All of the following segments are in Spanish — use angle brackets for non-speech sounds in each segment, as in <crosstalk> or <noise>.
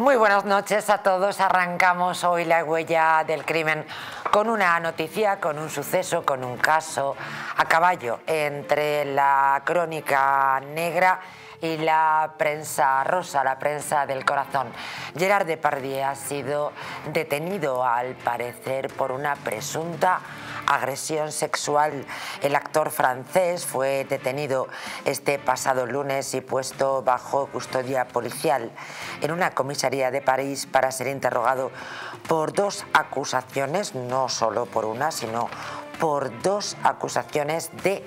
Muy buenas noches a todos. Arrancamos hoy la huella del crimen con una noticia, con un suceso, con un caso a caballo entre la crónica negra y la prensa rosa, la prensa del corazón. Gerard Depardieu ha sido detenido al parecer por una presunta agresión sexual. El actor francés fue detenido este pasado lunes y puesto bajo custodia policial en una comisaría de París para ser interrogado por dos acusaciones, no solo por una, sino por dos acusaciones de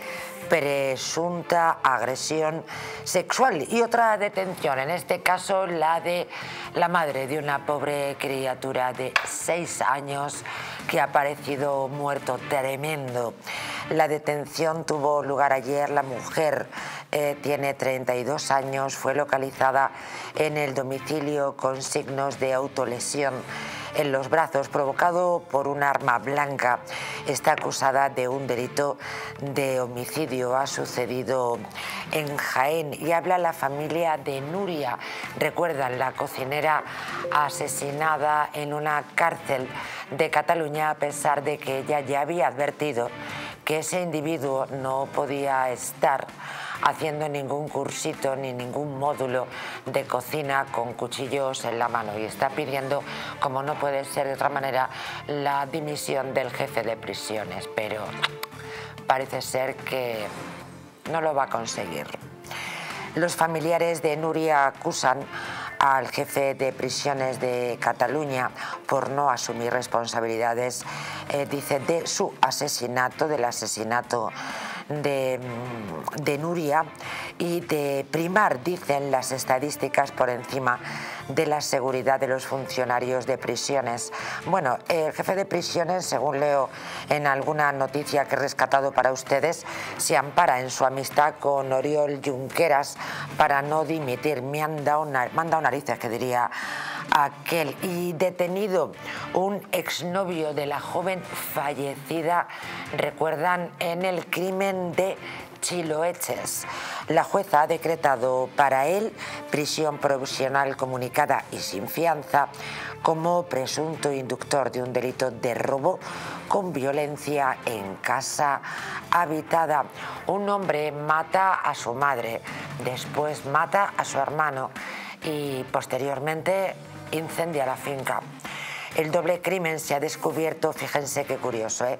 presunta agresión sexual y otra detención, en este caso la de la madre de una pobre criatura de seis años que ha aparecido muerto, tremendo. La detención tuvo lugar ayer, la mujer eh, tiene 32 años, fue localizada en el domicilio con signos de autolesión en los brazos provocado por un arma blanca. Está acusada de un delito de homicidio. Ha sucedido en Jaén y habla la familia de Nuria. Recuerdan la cocinera asesinada en una cárcel de Cataluña a pesar de que ella ya había advertido que ese individuo no podía estar haciendo ningún cursito ni ningún módulo de cocina con cuchillos en la mano y está pidiendo, como no puede ser de otra manera, la dimisión del jefe de prisiones, pero parece ser que no lo va a conseguir. Los familiares de Nuria acusan al jefe de prisiones de Cataluña por no asumir responsabilidades, eh, dice, de su asesinato, del asesinato de, de Nuria y de primar, dicen las estadísticas, por encima de la seguridad de los funcionarios de prisiones. Bueno, el jefe de prisiones, según leo en alguna noticia que he rescatado para ustedes, se ampara en su amistad con Oriol Junqueras para no dimitir. Me han dado, me han dado narices, que diría aquel. Y detenido un exnovio de la joven fallecida, recuerdan, en el crimen de Chiloeches. La jueza ha decretado para él prisión provisional comunicada y sin fianza como presunto inductor de un delito de robo con violencia en casa habitada. Un hombre mata a su madre, después mata a su hermano y posteriormente incendia la finca. El doble crimen se ha descubierto, fíjense qué curioso, ¿eh?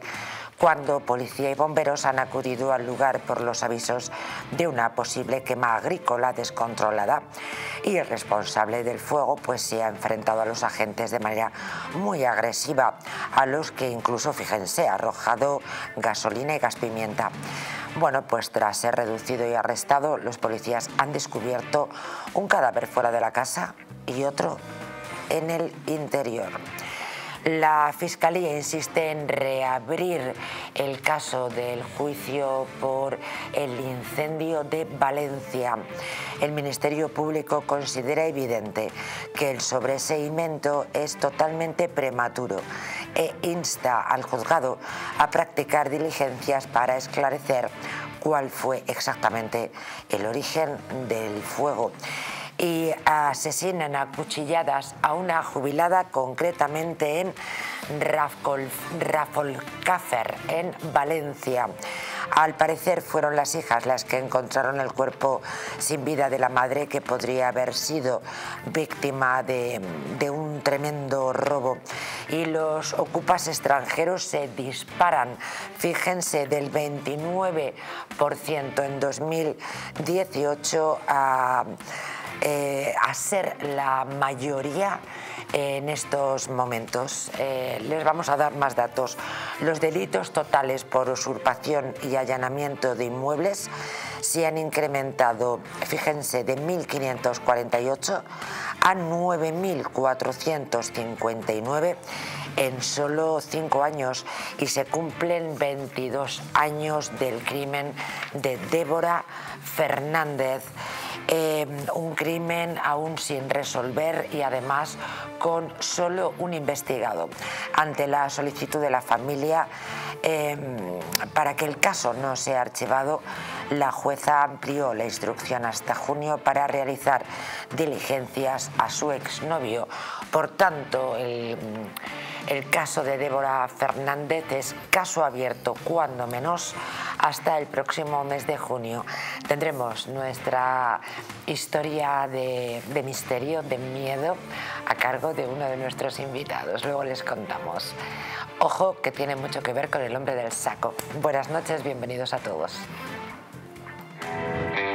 Cuando policía y bomberos han acudido al lugar por los avisos de una posible quema agrícola descontrolada. Y el responsable del fuego pues se ha enfrentado a los agentes de manera muy agresiva, a los que incluso, fíjense, ha arrojado gasolina y gas pimienta. Bueno, pues tras ser reducido y arrestado, los policías han descubierto un cadáver fuera de la casa y otro en el interior. La Fiscalía insiste en reabrir el caso del juicio por el incendio de Valencia. El Ministerio Público considera evidente que el sobreseimiento es totalmente prematuro e insta al juzgado a practicar diligencias para esclarecer cuál fue exactamente el origen del fuego y asesinan a cuchilladas a una jubilada concretamente en Rafolcafer, en Valencia. Al parecer fueron las hijas las que encontraron el cuerpo sin vida de la madre que podría haber sido víctima de, de un tremendo robo. Y los ocupas extranjeros se disparan, fíjense, del 29% en 2018 a eh, a ser la mayoría en estos momentos. Eh, les vamos a dar más datos. Los delitos totales por usurpación y allanamiento de inmuebles se han incrementado, fíjense, de 1.548 a 9.459 en solo cinco años y se cumplen 22 años del crimen de Débora Fernández. Eh, un crimen aún sin resolver y además con solo un investigado. Ante la solicitud de la familia, eh, para que el caso no sea archivado, la jueza amplió la instrucción hasta junio para realizar diligencias a su exnovio. Por tanto, el, caso de Débora Fernández es caso abierto, cuando menos, hasta el próximo mes de junio. Tendremos nuestra historia de misterio, de miedo, a cargo de uno de nuestros invitados. Luego les contamos. Ojo que tiene mucho que ver con el hombre del saco. Buenas noches, bienvenidos a todos. Thank you.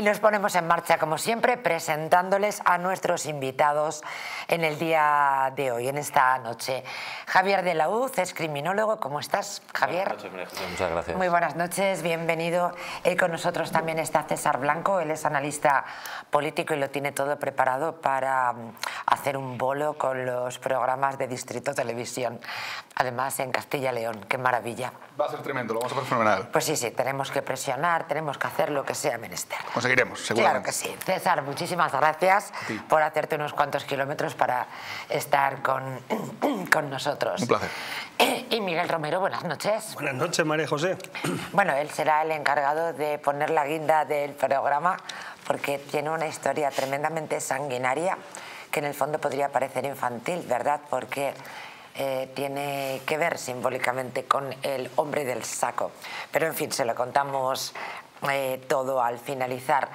Y nos ponemos en marcha, como siempre, presentándoles a nuestros invitados en el día de hoy, en esta noche. Javier de la Uz es criminólogo. ¿Cómo estás, Javier? Buenas noches, María José. Muchas gracias. Muy buenas noches, bienvenido. Y con nosotros también está César Blanco. Él es analista político y lo tiene todo preparado para mm, hacer un bolo con los programas de Distrito Televisión. Además, en Castilla y León. Qué maravilla. Va a ser tremendo, lo vamos a hacer fenomenal. Pues sí, sí, tenemos que presionar, tenemos que hacer lo que sea menester. Conseguiremos, Claro que sí. César, muchísimas gracias por hacerte unos cuantos kilómetros para estar con, <clears throat> con nosotros. Un placer. <clears throat> Y Miguel Romero, buenas noches. Buenas noches, María José. <clears throat> Bueno, él será el encargado de poner la guinda del programa porque tiene una historia tremendamente sanguinaria que en el fondo podría parecer infantil, ¿verdad? Porque eh, tiene que ver simbólicamente con el hombre del saco. Pero en fin, se lo contamos eh, todo al finalizar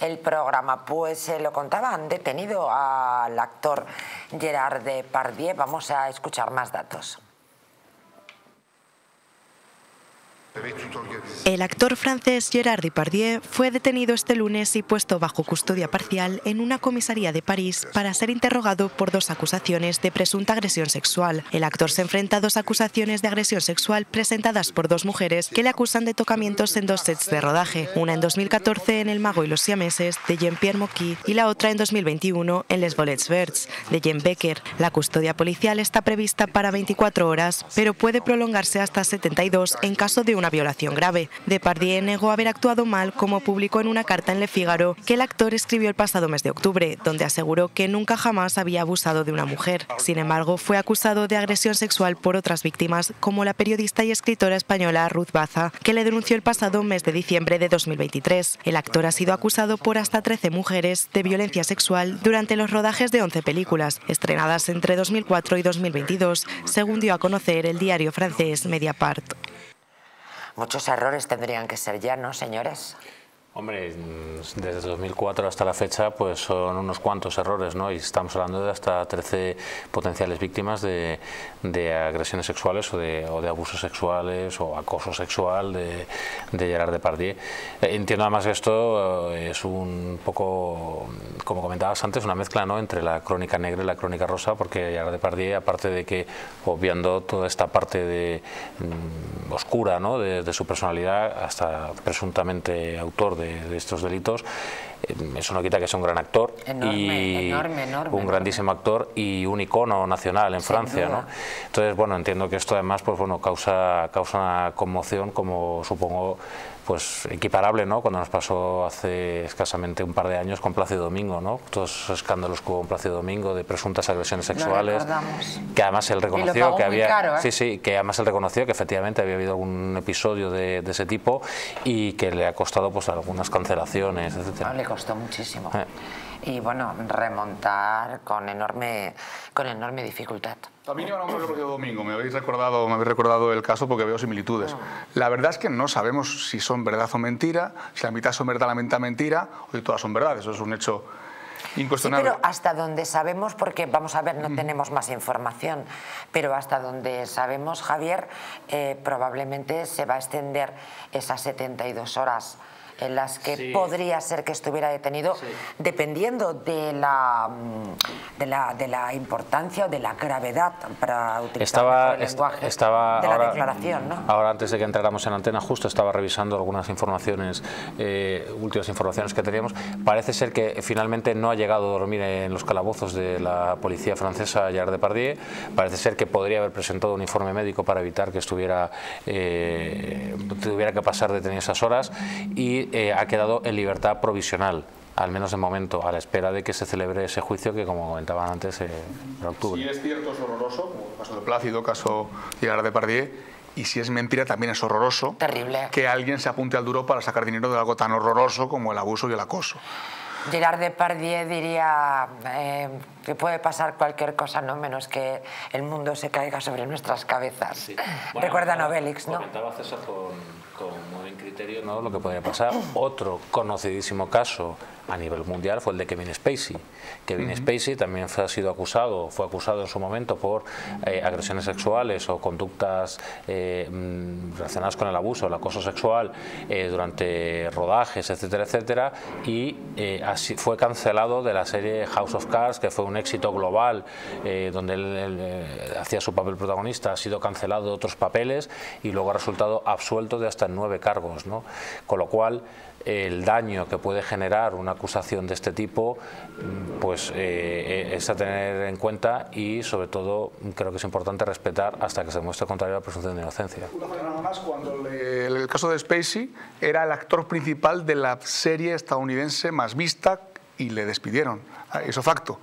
el programa. Pues se lo contaba, han detenido al actor Gerard Depardieu. Vamos a escuchar más datos. El actor francés Gérard Depardieu fue detenido este lunes y puesto bajo custodia parcial en una comisaría de París para ser interrogado por dos acusaciones de presunta agresión sexual. El actor se enfrenta a dos acusaciones de agresión sexual presentadas por dos mujeres que le acusan de tocamientos en dos sets de rodaje, una en 2014 en El Mago y los Siameses de Jean-Pierre Mocky y la otra en 2021 en Les Volets Verts de Jen Becker. La custodia policial está prevista para 24 horas, pero puede prolongarse hasta 72 en caso de una violación grave. Depardieu negó haber actuado mal, como publicó en una carta en Le Figaro que el actor escribió el pasado mes de octubre, donde aseguró que nunca jamás había abusado de una mujer. Sin embargo, fue acusado de agresión sexual por otras víctimas, como la periodista y escritora española Ruth Baza, que le denunció el pasado mes de diciembre de 2023. El actor ha sido acusado por hasta 13 mujeres de violencia sexual durante los rodajes de 11 películas, estrenadas entre 2004 y 2022, según dio a conocer el diario francés Mediapart. Muchos errores tendrían que ser ya, ¿no, señores? Hombre, desde 2004 hasta la fecha pues son unos cuantos errores, ¿no? Y estamos hablando de hasta 13 potenciales víctimas de, de agresiones sexuales o de, o de abusos sexuales o acoso sexual de, de Gerard Depardieu. Eh, Entiendo además que esto eh, es un poco, como comentabas antes, una mezcla ¿no? entre la crónica negra y la crónica rosa, porque Gerard Depardieu, aparte de que, obviando toda esta parte de, mm, oscura ¿no? de su personalidad, hasta presuntamente autor de, de estos delitos, eh, eso no quita que es un gran actor Enorme, y enorme, enorme, un grandísimo actor y un icono nacional en Sin Francia. ¿no? Entonces, bueno, entiendo que esto además, pues bueno, causa, causa una conmoción, como supongo, pues equiparable, ¿no? Cuando nos pasó hace escasamente un par de años con Plácido Domingo, ¿no? Todos esos escándalos que hubo en Plácido Domingo de presuntas agresiones sexuales, que además él reconoció pagó que muy había, caro, ¿eh? sí, sí, que además él reconoció que efectivamente había habido algún episodio de, de ese tipo y que le ha costado, pues, algunas cancelaciones, etcétera. No, le costó muchísimo. Eh. Y bueno, remontar con enorme, con enorme dificultad. También iba a el propio domingo, me habéis, recordado, me habéis recordado el caso porque veo similitudes. La verdad es que no sabemos si son verdad o mentira, si la mitad son verdad, la mitad mentira, o si todas son verdad, eso es un hecho Sí, incuestionable. pero hasta donde sabemos, porque vamos a ver, no tenemos más información, pero hasta donde sabemos, Javier, eh, probablemente se va a extender esas 72 horas en las que podría ser que estuviera detenido, dependiendo de la, mm, de la, de la importancia o de la gravedad para utilizar estaba, el lenguaje estaba de la ahora, declaración. ¿no? Ahora, antes de que entráramos en antena, justo estaba revisando algunas informaciones, eh, últimas informaciones que teníamos. Parece ser que finalmente no ha llegado a dormir en los calabozos de la policía francesa Gerard Depardieu. Parece ser que podría haber presentado un informe médico para evitar que estuviera eh, tuviera que pasar detenido esas horas y eh, ha quedado en libertad provisional al menos de momento, a la espera de que se celebre ese juicio que, como comentaban antes, eh, en octubre. Si es cierto, es horroroso, como el caso de Plácido, caso Gerard Depardieu, y si es mentira también es horroroso Terrible. que alguien se apunte al duro para sacar dinero de algo tan horroroso como el abuso y el acoso. Gerard Depardieu diría eh, que puede pasar cualquier cosa, no menos que el mundo se caiga sobre nuestras cabezas. <laughs> Recuerda a Novelix, ¿no? Comentaba César con, con muy buen criterio ¿no? lo que podría pasar. Otro conocidísimo caso a nivel mundial fue el de Kevin Spacey. Kevin Spacey también fue, ha sido acusado, fue acusado en su momento por eh, agresiones sexuales o conductas eh, mm, relacionadas con el abuso, el acoso sexual eh, durante rodajes, etcétera, etcétera, y eh, así fue cancelado de la serie House of Cards, que fue un éxito global, donde él, él, hacía su papel protagonista, ha sido cancelado de otros papeles y luego ha resultado absuelto de hasta nueve cargos, ¿no? Con lo cual el daño que puede generar una acusación de este tipo mm, pues eh, es a tener en cuenta y sobre todo creo que es importante respetar hasta que se muestre contrario a la presunción de inocencia. Una más, cuando el caso de Spacey era el actor principal de la serie estadounidense más vista y le despidieron, Ah, eso facto.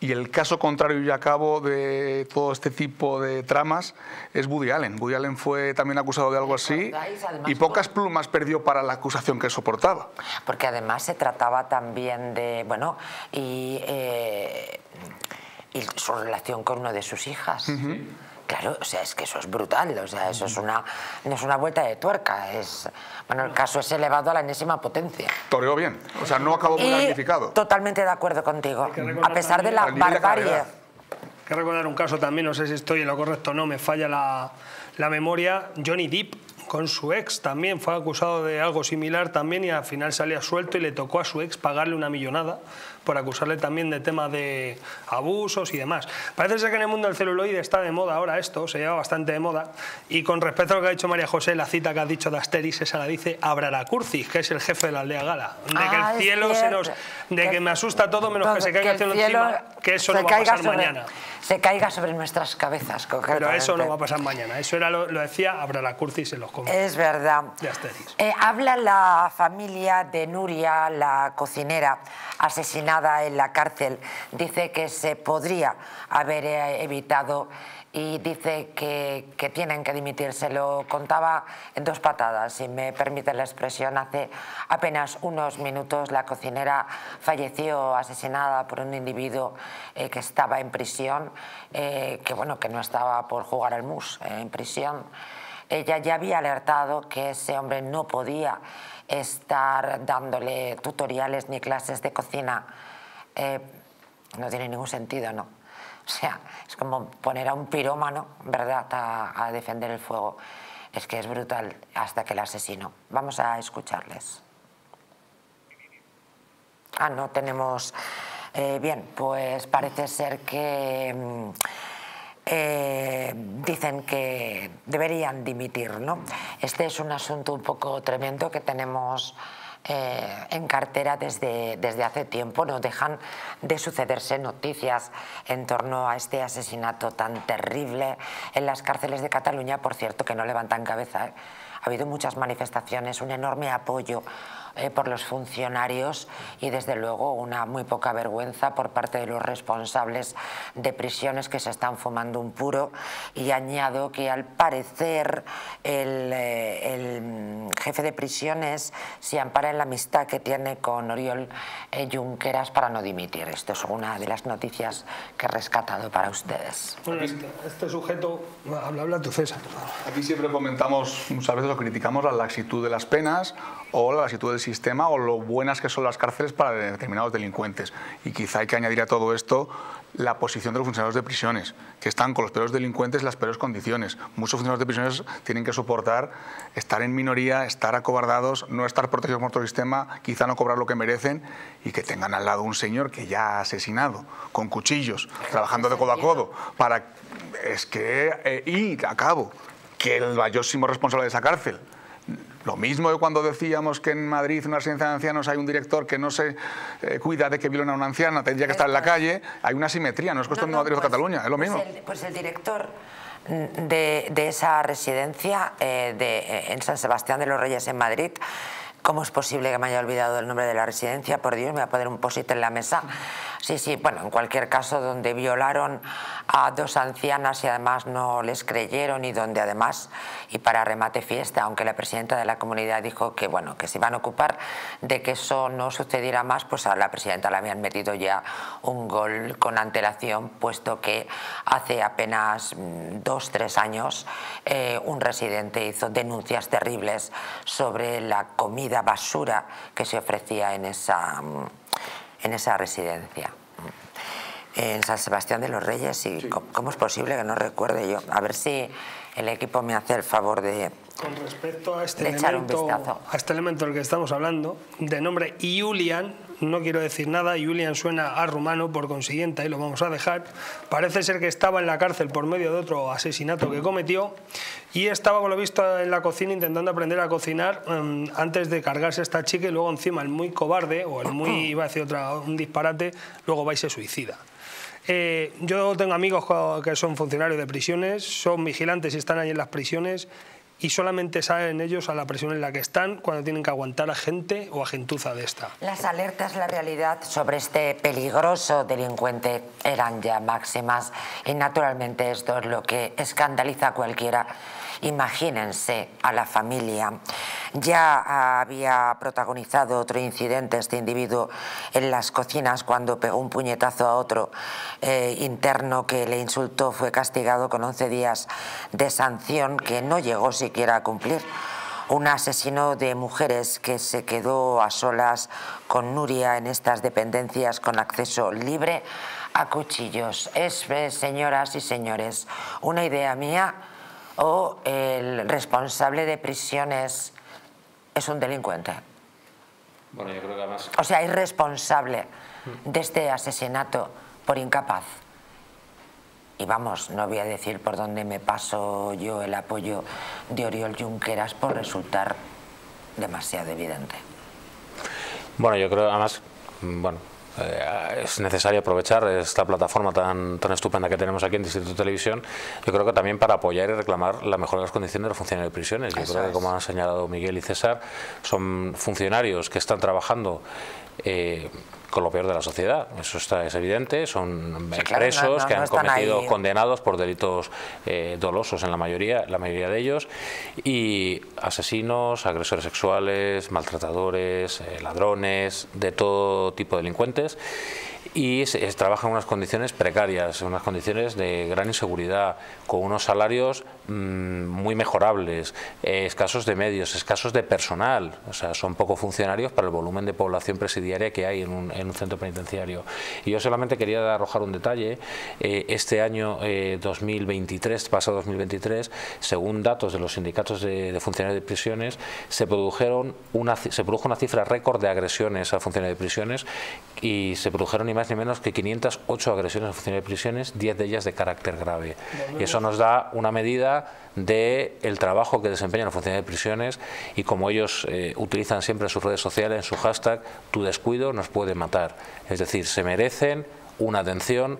Y el caso contrario y a cabo de todo este tipo de tramas es Woody Allen. Woody Allen fue también acusado de algo así ¿Recordáis, además, y pocas plumas perdió para la acusación que soportaba. Porque además se trataba también de, bueno, y, eh, y su relación con una de sus hijas. Claro, o sea, es que eso es brutal, o sea, eso es una, no es una vuelta de tuerca, es, bueno, el caso es elevado a la enésima potencia. Toreó bien, o sea, no acabó muy Y damnificado. totalmente de acuerdo contigo, a pesar de la barbarie. Hay que recordar un caso también, no sé si estoy en lo correcto o no, me falla la, la memoria. Johnny Depp con su ex también fue acusado de algo similar también y al final salía suelto y le tocó a su ex pagarle una millonada por acusarle también de temas de abusos y demás. Parece ser que en el mundo del celuloide está de moda ahora esto, se lleva bastante de moda. Y con respecto a lo que ha dicho María José, la cita que has dicho de Asteris, esa la dice Abrara Curcis, que es el jefe de la aldea Gala. De que Ah, el es cielo se nos. de que me asusta todo menos que se caiga el cielo encima, que eso no va a pasar sobre- mañana. Se caiga sobre nuestras cabezas, Pero eso no va a pasar mañana. Eso era lo, lo decía Abrara Curcis en los cómics. Es verdad. De Asterix. Eh, habla la familia de Nuria, la cocinera, asesinada en la cárcel. Dice que se podría haber eh, evitado y dice que, que tienen que dimitir. Se lo contaba en dos patadas, si me permite la expresión. Hace apenas unos minutos la cocinera falleció asesinada por un individuo eh, que estaba en prisión, eh, que bueno, que no estaba por jugar al mus eh, en prisión. Ella ya había alertado que ese hombre no podía estar dándole tutoriales ni clases de cocina. Eh, no tiene ningún sentido, ¿no? O sea, es como poner a un pirómano, ¿verdad?, a, defender el fuego. Es que es brutal hasta que el asesino. Vamos a escucharles. Ah, no tenemos... eh, bien, pues parece ser que... mm, eh, dicen que deberían dimitir, ¿no? Este es un asunto un poco tremendo que tenemos eh, en cartera desde, desde hace tiempo. No dejan de sucederse noticias en torno a este asesinato tan terrible en las cárceles de Cataluña, por cierto, que no levantan cabeza. ¿eh? Ha habido muchas manifestaciones, un enorme apoyo eh, por los funcionarios y desde luego una muy poca vergüenza por parte de los responsables de prisiones que se están fumando un puro y añado que al parecer el, eh, el, jefe de prisiones se ampara en la amistad que tiene con Oriol eh, Junqueras para no dimitir. Esto es una de las noticias que he rescatado para ustedes. Bueno, este, este sujeto. Habla, habla tú, César. Aquí siempre comentamos, muchas veces o criticamos la laxitud de las penas o la lasitud del sistema o lo buenas que son las cárceles para determinados delincuentes. Y quizá hay que añadir a todo esto la posición de los funcionarios de prisiones, que están con los peores delincuentes en las peores condiciones. Muchos funcionarios de prisiones tienen que soportar estar en minoría, estar acobardados, no estar protegidos por otro sistema, quizá no cobrar lo que merecen y que tengan al lado un señor que ya ha asesinado, con cuchillos, trabajando de codo a codo, para... Es que... Eh, y acabo, que el mayósimo responsable de esa cárcel, lo mismo de cuando decíamos que en Madrid, en una residencia de ancianos, hay un director que no se eh, cuida de que viola a una anciana, tendría que estar en la calle. Hay una simetría, no es cuestión de Madrid o pues, Cataluña, es lo pues mismo. pues el director de, esa residencia eh, de, en San Sebastián de los Reyes en Madrid ¿Cómo es posible que me haya olvidado el nombre de la residencia? Por Dios, me va a poner un posit en la mesa. Sí, sí, bueno, en cualquier caso, donde violaron a dos ancianas y además no les creyeron y donde además, y para remate fiesta, aunque la presidenta de la comunidad dijo que, bueno, que se iban a ocupar de que eso no sucediera más, pues a la presidenta le habían metido ya un gol con antelación, puesto que hace apenas mm, dos, tres años eh, un residente hizo denuncias terribles sobre la comida basura que se ofrecía en esa, en esa residencia. En San Sebastián de los Reyes, y ¿cómo es posible que no recuerde yo? A ver si el equipo me hace el favor de, con respecto a este, elemento, a este elemento del que estamos hablando, de nombre Julian, no quiero decir nada, Julian suena a rumano, por consiguiente ahí lo vamos a dejar. Parece ser que estaba en la cárcel por medio de otro asesinato que cometió y estaba, con lo visto, en la cocina intentando aprender a cocinar em, antes de cargarse a esta chica y luego encima el muy cobarde, o el muy, <clears throat> iba a decir otra, un disparate, luego va y se suicida. Eh, yo tengo amigos que son funcionarios de prisiones, son vigilantes y están ahí en las prisiones y solamente saben ellos a la presión en la que están cuando tienen que aguantar a gente o a gentuza de esta. Las alertas, la realidad sobre este peligroso delincuente eran ya máximas y naturalmente esto es lo que escandaliza a cualquiera Imagínense a la familia. Ya había protagonizado otro incidente este individuo en las cocinas cuando pegó un puñetazo a otro eh, interno que le insultó. Fue castigado con 11 días de sanción que no llegó siquiera a cumplir un asesino de mujeres que se quedó a solas con Nuria en estas dependencias con acceso libre a cuchillos. Es, señoras y señores, una idea mía o el responsable de prisiones es un delincuente. Bueno, yo creo que además... O sea, es responsable de este asesinato por incapaz. Y vamos, no voy a decir por dónde me paso yo el apoyo de Oriol Junqueras por resultar demasiado evidente. Bueno, yo creo además, bueno, eh, es necesario aprovechar esta plataforma tan, tan estupenda que tenemos aquí en Distrito Televisión, yo creo que también para apoyar y reclamar la mejora de las condiciones de los funcionarios de prisiones. Yo creo que, como han señalado Miguel y César, son funcionarios que están trabajando eh, con lo peor de la sociedad. Eso está, es evidente. Son presos que han cometido condenados por delitos eh, dolosos en la mayoría, la mayoría de ellos, y asesinos, agresores sexuales, maltratadores, eh, ladrones, de todo tipo de delincuentes y se, trabaja en unas condiciones precarias, en unas condiciones de gran inseguridad, con unos salarios mm, muy mejorables, escasos de medios, escasos de personal, o sea, son poco funcionarios para el volumen de población presidiaria que hay en un, en un centro penitenciario. Y yo solamente quería arrojar un detalle, eh, este año 2023, eh, pasado 2023, según datos de los sindicatos de, de funcionarios de prisiones, se, produjeron una, se produjo una cifra récord de agresiones a funcionarios de prisiones y se produjeron ni más ni menos que 508 agresiones a funcionarios de prisiones, 10 de ellas de carácter grave. Y eso nos da una medida del el trabajo que desempeñan los funcionarios de prisiones y como ellos eh, utilizan siempre sus redes sociales, en su hashtag, tu descuido nos puede matar. Es decir, se merecen una atención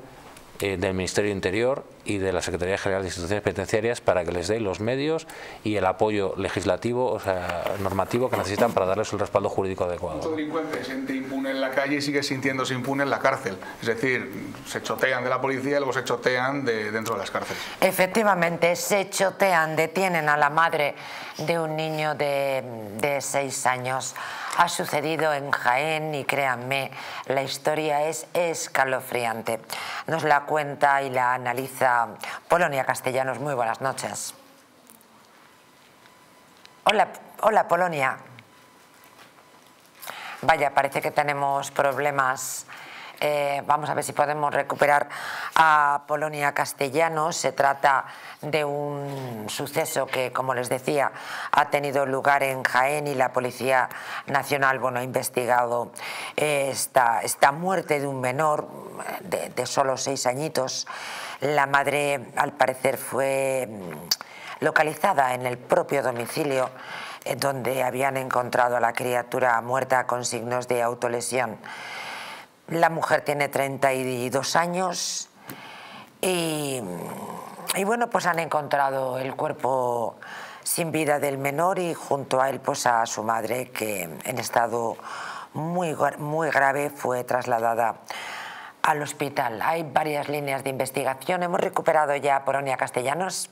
eh, del Ministerio Interior y de la Secretaría General de Instituciones Penitenciarias para que les dé los medios y el apoyo legislativo, o sea, normativo que necesitan para darles el respaldo jurídico adecuado. Muchos delincuentes se siente impune en la calle y sigue sintiéndose impune en la cárcel. Es decir, se chotean de la policía y luego se chotean de, dentro de las cárceles. Efectivamente, se chotean, detienen a la madre de un niño de, de seis años ha sucedido en Jaén y créanme, la historia es escalofriante. Nos la cuenta y la analiza Polonia Castellanos. Muy buenas noches. Hola, hola Polonia. Vaya, parece que tenemos problemas. Eh, vamos a ver si podemos recuperar a Polonia Castellanos. Se trata de un suceso que, como les decía, ha tenido lugar en Jaén y la Policía Nacional bueno, ha investigado eh, esta, esta, muerte de un menor de, de solo seis añitos. La madre, al parecer, fue mm, localizada en el propio domicilio eh, donde habían encontrado a la criatura muerta con signos de autolesión. La mujer tiene 32 años y, bueno, pues han encontrado el cuerpo sin vida del menor y junto a él pues a su madre que en estado muy, muy grave fue trasladada al hospital. Hay varias líneas de investigación. Hemos recuperado ya a Polonia Castellanos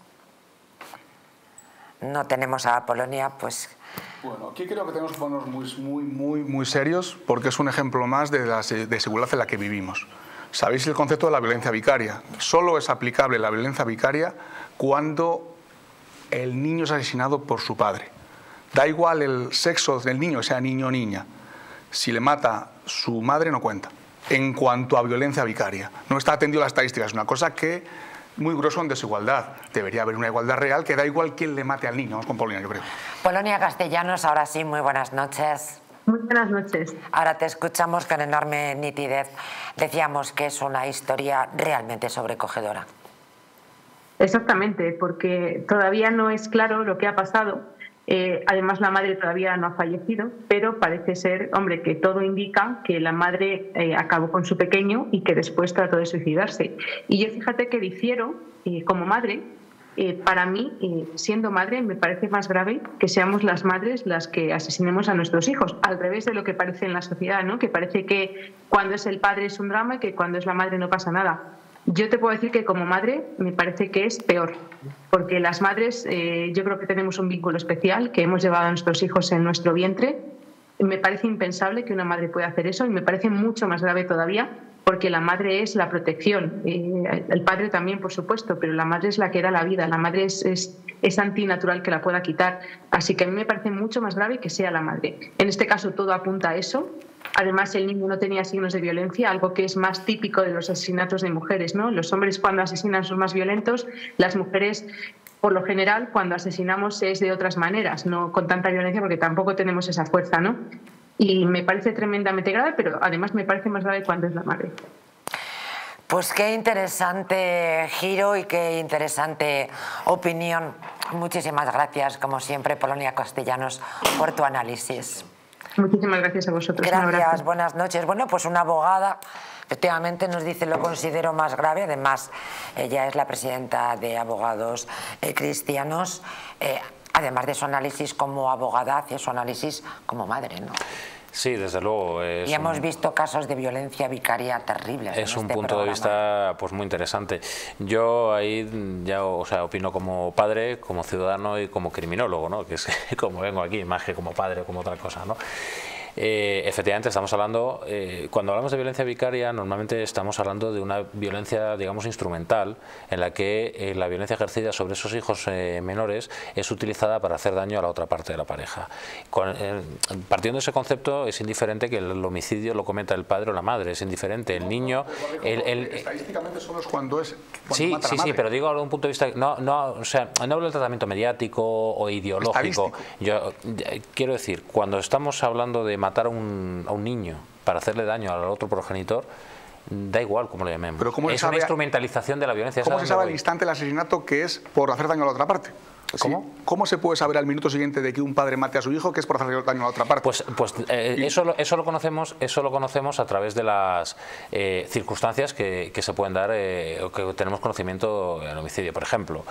no tenemos a Polonia, pues... Bueno, aquí creo que tenemos que muy, muy, muy, muy serios porque es un ejemplo más de la desigualdad en la que vivimos. Sabéis el concepto de la violencia vicaria. Solo es aplicable la violencia vicaria cuando el niño es asesinado por su padre. Da igual el sexo del niño, sea niño o niña. Si le mata su madre no cuenta. En cuanto a violencia vicaria. No está atendido a las estadísticas. Es una cosa que muy grueso en desigualdad. Debería haber una igualdad real que da igual quién le mate al niño. Vamos con Polonia, yo creo. Polonia Castellanos, ahora sí, muy buenas noches. Muy buenas noches. Ahora te escuchamos con enorme nitidez. Decíamos que es una historia realmente sobrecogedora. Exactamente, porque todavía no es claro lo que ha pasado eh, además, la madre todavía no ha fallecido, pero parece ser, hombre, que todo indica que la madre eh, acabó con su pequeño y que después trató de suicidarse. Y yo fíjate que difiero eh, como madre. para mí, siendo madre, me parece más grave que seamos las madres las que asesinemos a nuestros hijos, al revés de lo que parece en la sociedad, ¿no? que parece que cuando es el padre es un drama y que cuando es la madre no pasa nada. Yo te puedo decir que como madre me parece que es peor, porque las madres eh, yo creo que tenemos un vínculo especial, que hemos llevado a nuestros hijos en nuestro vientre. Me parece impensable que una madre pueda hacer eso y me parece mucho más grave todavía porque la madre es la protección, eh, el padre también, por supuesto, pero la madre es la que da la vida, la madre es, es, es, antinatural que la pueda quitar. Así que a mí me parece mucho más grave que sea la madre. En este caso todo apunta a eso, Además, el niño no tenía signos de violencia, algo que es más típico de los asesinatos de mujeres. ¿no? Los hombres cuando asesinan son más violentos, las mujeres por lo general, cuando asesinamos es de otras maneras, no con tanta violencia, porque tampoco tenemos esa fuerza, ¿no? Y me parece tremendamente grave, pero además me parece más grave cuando es la madre. Pues qué interesante giro y qué interesante opinión. Muchísimas gracias, como siempre, Polonia Castellanos, por tu análisis. Muchísimas gracias a vosotros. Gracias, buenas noches. Bueno, pues una abogada efectivamente nos dice lo considero más grave. Además, ella es la presidenta de Abogados eh, Cristianos. Eh, además de su análisis como abogada, hace su análisis como madre, ¿no? Sí, desde luego. y hemos visto casos de violencia vicaria terribles. Es un este punto de vista pues muy interesante. Yo ahí ya, o sea, opino como padre, como ciudadano y como criminólogo, ¿no? Que es <laughs> como vengo aquí, más que como padre o como otra cosa, ¿no? Eh, efectivamente estamos hablando, eh, cuando hablamos de violencia vicaria, normalmente estamos hablando de una violencia, digamos, instrumental, en la que eh, la violencia ejercida sobre esos hijos menores es utilizada para hacer daño a la otra parte de la pareja. partiendo de ese concepto, es indiferente que el, homicidio lo cometa el padre o la madre, es indiferente. El niño. El, estadísticamente solo es cuando es. sí, sí, sí, pero digo desde un punto de vista. No, no, o sea, no hablo del tratamiento mediático o ideológico. Yo quiero decir, cuando estamos hablando de matar a un, a un niño para hacerle daño al otro progenitor, da igual cómo le llamemos. Pero es una instrumentalización de la violencia. ¿Cómo se sabe al instante el asesinato que es por hacer daño a la otra parte? ¿Cómo? ¿Cómo se puede saber al minuto siguiente de que un padre mate a su hijo que es por hacer daño a la otra parte? Pues, pues eh, eso, lo, eso, lo conocemos, eso lo conocemos a través de las eh, circunstancias que, que, se pueden dar eh, o que tenemos conocimiento en homicidio. Por ejemplo,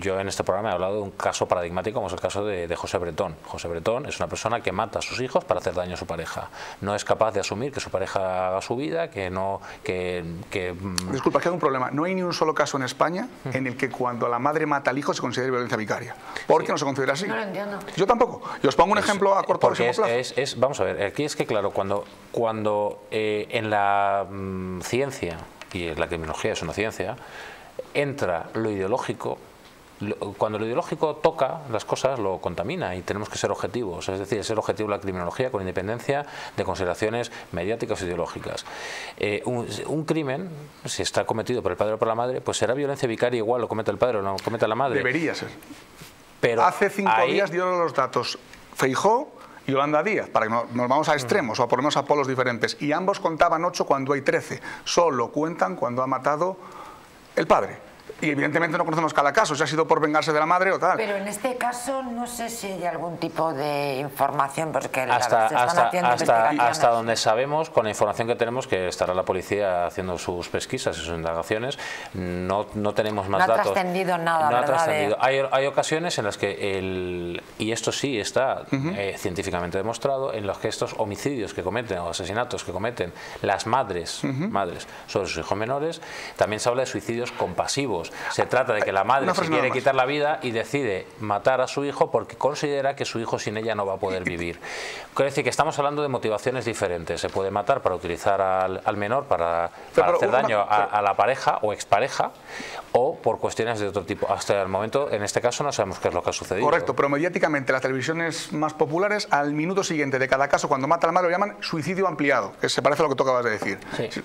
yo en este programa he hablado de un caso paradigmático como es el caso de, de, José Bretón. José Bretón es una persona que mata a sus hijos para hacer daño a su pareja. No es capaz de asumir que su pareja haga su vida, que no... Que, que... Mm, Disculpa, que hay un problema. No hay ni un solo caso en España en el que cuando la madre mata al hijo se considere violencia vicaria. ¿Por qué no se considera así? No lo entiendo. Yo tampoco. Y os pongo un ejemplo a corto plazo. Es, vamos a ver, aquí es que claro, cuando, cuando eh, en la mm, ciencia, y la criminología es una ciencia, entra lo ideológico, cuando lo ideológico toca las cosas, lo contamina y tenemos que ser objetivos. Es decir, ser objetivo la criminología con independencia de consideraciones mediáticas o ideológicas. Eh, un, crimen, si está cometido por el padre o por la madre, pues será violencia vicaria igual lo comete el padre o lo comete la madre. Debería ser. Pero Hace cinco días dieron los datos. Feijó y Yolanda Díaz, para que nos vamos a extremos o a ponernos a polos diferentes. Y ambos contaban ocho cuando hay trece. Solo cuentan cuando ha matado el padre y evidentemente no conocemos cada caso, si ha sido por vengarse de la madre o tal. Pero en este caso no sé si hay algún tipo de información, porque hasta, se están haciendo hasta, hasta donde sabemos, con la información que tenemos, que estará la policía haciendo sus pesquisas y sus indagaciones, no, no tenemos más datos. No ha trascendido nada, no Ha trascendido. Hay, hay, ocasiones en las que, el, y esto sí está eh, científicamente demostrado, en los que estos homicidios que cometen o asesinatos que cometen las madres, madres sobre sus hijos menores, también se habla de suicidios compasivos se trata de que la madre se quiere quitar la vida y decide matar a su hijo porque considera que su hijo sin ella no va a poder vivir. Quiero decir que estamos hablando de motivaciones diferentes. Se puede matar para utilizar al, menor, para, hacer daño a, la pareja o expareja, o por cuestiones de otro tipo. Hasta el momento, en este caso, no sabemos qué es lo que ha sucedido. Correcto, pero mediáticamente las televisiones más populares, al minuto siguiente de cada caso, cuando mata a la madre, lo llaman suicidio ampliado, que se parece a lo que tú acabas de decir. Sí.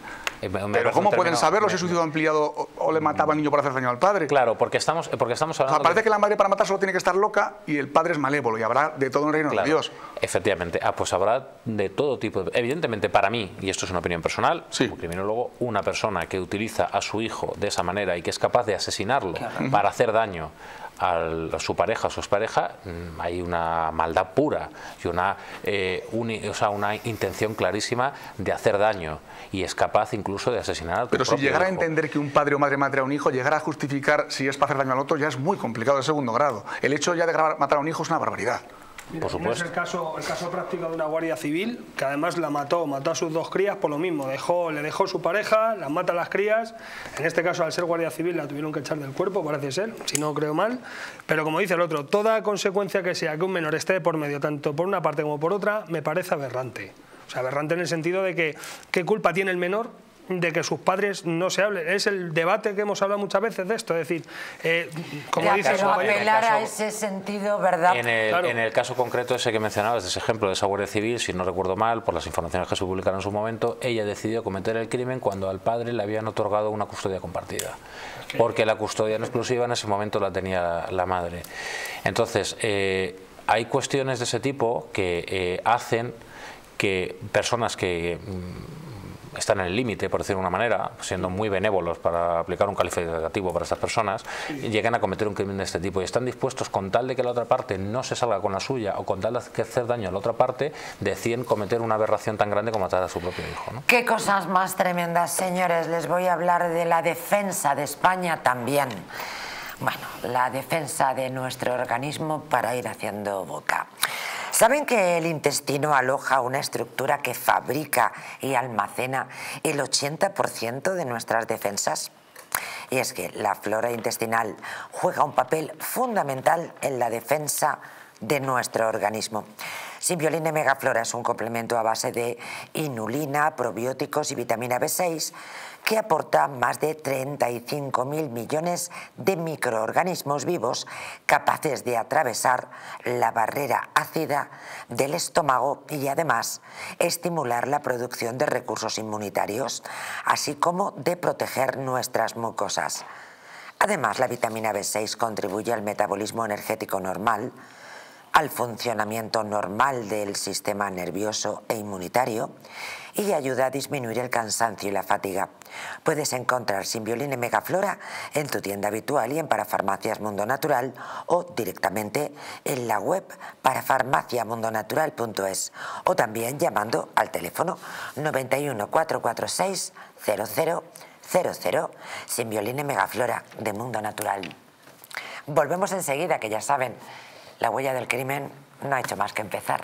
Pero ¿cómo pueden saberlo si es suicidio ampliado o, le mataba al niño para hacer daño al padre? Claro, porque estamos, porque estamos hablando... O sea, parece que la madre para matar solo tiene que estar loca y el padre es malévolo y habrá de todo el reino de Dios. Efectivamente. Ah, pues habrá de todo tipo. Evidentemente, para mí, y esto es una opinión personal, como criminólogo, una persona que utiliza a su hijo de esa manera y que es capaz de asesinarlo para hacer daño a su pareja o su expareja, mm, hay una maldad pura y una, eh, o sea, una intención clarísima de hacer daño y es capaz incluso de asesinar a tu Pero si llegara a entender que un padre o madre mate a un hijo, llegar a justificar si es para hacer daño al otro ya es muy complicado de segundo grado. El hecho ya de matar a un hijo es una barbaridad. Por supuesto. Es el caso, el caso práctico de una guardia civil que además la mató, mató a sus dos crías por lo mismo. Dejó, le dejó su pareja, las mata a las crías. En este caso, al ser guardia civil, la tuvieron que echar del cuerpo, parece ser, si no creo mal. Pero como dice el otro, toda consecuencia que sea que un menor esté por medio, tanto por una parte como por otra, me parece aberrante. O sea, aberrante en el sentido de que qué culpa tiene el menor de que sus padres no se hablen. Es el debate que hemos hablado muchas veces de esto. Es decir, eh, como dice pero apelar a ese sentido, ¿verdad? En el, caso concreto ese que mencionabas, ese ejemplo de esa Guardia Civil, si no recuerdo mal, por las informaciones que se publicaron en su momento, ella decidió cometer el crimen cuando al padre le habían otorgado una custodia compartida. Porque la custodia en exclusiva en ese momento la tenía la, madre. Entonces, eh, hay cuestiones de ese tipo que eh, hacen que personas que mm, están en el límite, por decirlo de una manera, siendo muy benévolos para aplicar un calificativo para estas personas, llegan a cometer un crimen de este tipo y están dispuestos, con tal de que la otra parte no se salga con la suya o con tal de hacer daño a la otra parte, deciden cometer una aberración tan grande como matar a su propio hijo. Qué cosas más tremendas, señores. Les voy a hablar de la defensa de España también. Bueno, la defensa de nuestro organismo para ir haciendo boca. ¿Saben que el intestino aloja una estructura que fabrica y almacena el 80% de nuestras defensas? Y es que la flora intestinal juega un papel fundamental en la defensa de nuestro organismo. Simbiolina Megaflora es un complemento a base de inulina, probióticos y vitamina B6 que aporta más de 35.000 millones de microorganismos vivos capaces de atravesar la barrera ácida del estómago y además estimular la producción de recursos inmunitarios, así como de proteger nuestras mucosas. Además, la vitamina B6 contribuye al metabolismo energético normal, al funcionamiento normal del sistema nervioso e inmunitario y ayuda a disminuir el cansancio y la fatiga. Puedes encontrar Simbioline Megaflora en tu tienda habitual y en Parafarmacias Mundo Natural o directamente en la web parafarmaciamundonatural.es o también llamando al teléfono 91 446 0000 Simbioline Megaflora de Mundo Natural. Volvemos enseguida, que ya saben, la huella del crimen no ha hecho más que empezar.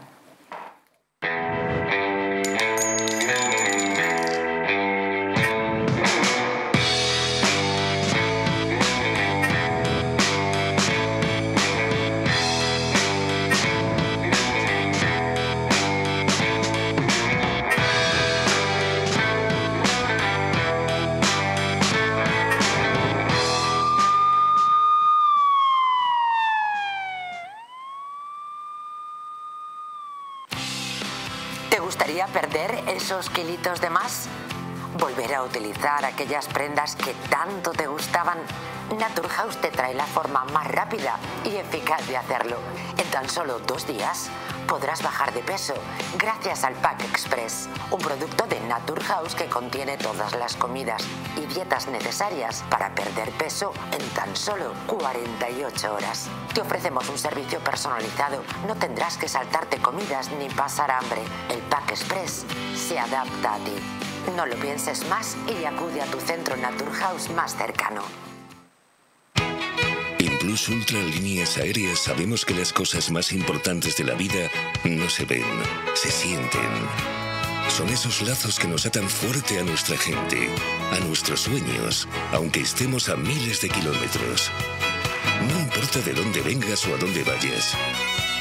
Esos kilitos de más? ¿Volver a utilizar aquellas prendas que tanto te gustaban? Naturhaus te trae la forma más rápida y eficaz de hacerlo. En tan solo dos días podrás bajar de peso gracias al Pack Express, un producto de Naturhaus que contiene todas las comidas y dietas necesarias para perder peso en tan solo 48 horas. Te ofrecemos un servicio personalizado, no tendrás que saltarte comidas ni pasar hambre. El Pack Express se adapta a ti. No lo pienses más y acude a tu centro Naturhaus más cercano. Plus Ultra Líneas Aéreas sabemos que las cosas más importantes de la vida no se ven, se sienten. Son esos lazos que nos atan fuerte a nuestra gente, a nuestros sueños, aunque estemos a miles de kilómetros. No importa de dónde vengas o a dónde vayas.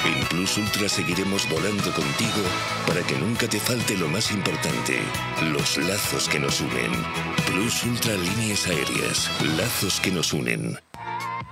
En Plus Ultra seguiremos volando contigo para que nunca te falte lo más importante, los lazos que nos unen. Plus Ultra Líneas Aéreas, lazos que nos unen.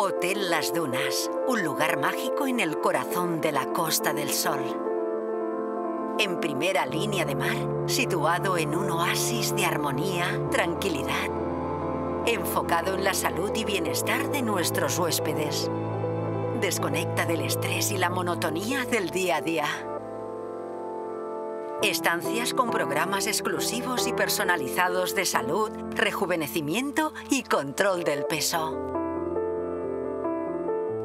Hotel Las Dunas, un lugar mágico en el corazón de la Costa del Sol. En primera línea de mar, situado en un oasis de armonía, tranquilidad, enfocado en la salud y bienestar de nuestros huéspedes. Desconecta del estrés y la monotonía del día a día. Estancias con programas exclusivos y personalizados de salud, rejuvenecimiento y control del peso.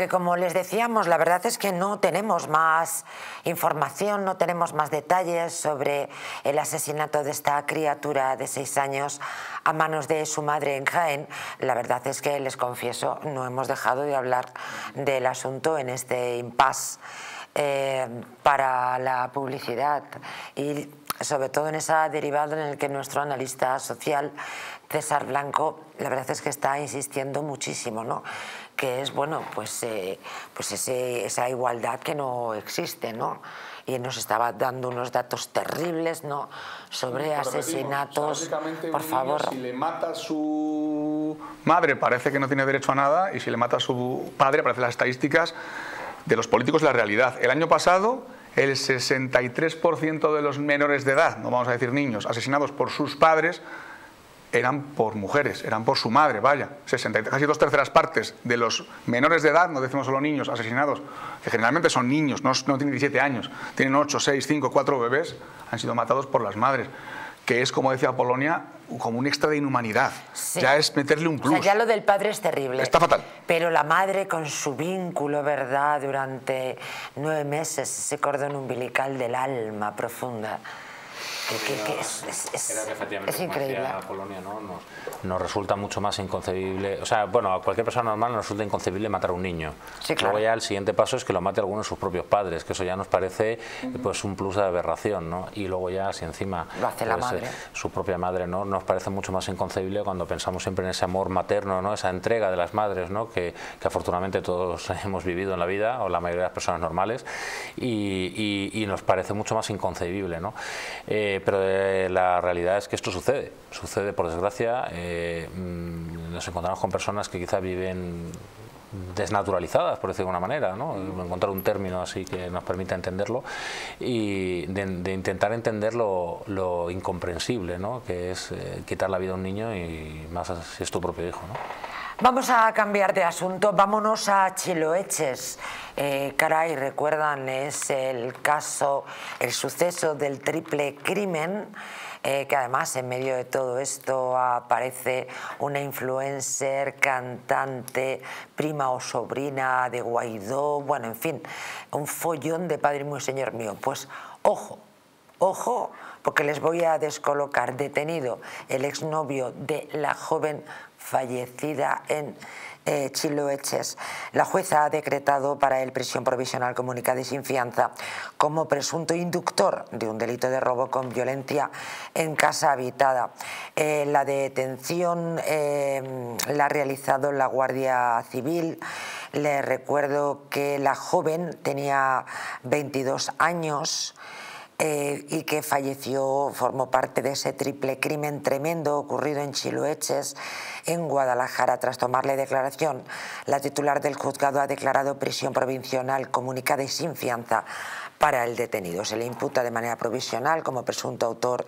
Aunque como les decíamos, la verdad es que no tenemos más información, no tenemos más detalles sobre el asesinato de esta criatura de seis años a manos de su madre en Jaén, la verdad es que les confieso, no hemos dejado de hablar del asunto en este impasse eh, para la publicidad y sobre todo en esa derivada en el que nuestro analista social César Blanco, la verdad es que está insistiendo muchísimo, ¿no? Que es bueno pues, eh, pues ese, esa igualdad que no existe, ¿no? Y nos estaba dando unos datos terribles, ¿no? Sobre asesinatos. Por favor. Si le mata a su madre parece que no tiene derecho a nada y si le mata a su padre aparecen las estadísticas de los políticos la realidad. El año pasado el 63% de los menores de edad, no vamos a decir niños, asesinados por sus padres eran por mujeres, eran por su madre, vaya. 60, casi dos terceras partes de los menores de edad, no decimos solo niños asesinados, que generalmente son niños, no, no tienen 17 años, tienen 8, 6, 5, 4 bebés, han sido matados por las madres que es, como decía Polonia, como un extra de inhumanidad. Ya es meterle un plus. O sea, ya lo del padre es terrible. Está fatal. Pero la madre con su vínculo, ¿verdad? Durante nueve meses, ese cordón umbilical del alma profunda es, increíble. Polonia, ¿no? Nos, resulta mucho más inconcebible, o sea, bueno, a cualquier persona normal nos resulta inconcebible matar a un niño. Luego ya el siguiente paso es que lo mate alguno de sus propios padres, que eso ya nos parece pues un plus de aberración, ¿no? Y luego ya si encima lo hace la pues, madre. Eh, su propia madre, ¿no? Nos parece mucho más inconcebible cuando pensamos siempre en ese amor materno, ¿no? Esa entrega de las madres, ¿no? Que, que afortunadamente todos <laughs> hemos vivido en la vida o la mayoría de las personas normales y, y, nos parece mucho más inconcebible, ¿no? Eh, pero eh, la realidad es que esto sucede, sucede por desgracia. Eh, mm, nos encontramos con personas que quizá viven desnaturalizadas, por decirlo de alguna manera, ¿no? encontrar un término así que nos permita entenderlo y de, intentar entender lo, incomprensible, ¿no? que es eh, quitar la vida a un niño y más si es tu propio hijo. ¿no? Vamos a cambiar de asunto, vámonos a Chiloeches. Eh, caray, recuerdan, es el caso, el suceso del triple crimen eh, que además en medio de todo esto aparece una influencer, cantante, prima o sobrina de Guaidó, bueno, en fin, un follón de padre muy señor mío. Pues ojo, ojo, porque les voy a descolocar detenido el exnovio de la joven fallecida en eh, Chiloeches. La jueza ha decretado para él prisión provisional comunicada y sin fianza como presunto inductor de un delito de robo con violencia en casa habitada. Eh, la detención eh, la ha realizado la Guardia Civil. Le recuerdo que la joven tenía 22 años. Eh, y que falleció, formó parte de ese triple crimen tremendo ocurrido en Chiloeches, en Guadalajara. Tras tomarle declaración, la titular del juzgado ha declarado prisión provisional comunicada y sin fianza para el detenido. Se le imputa de manera provisional como presunto autor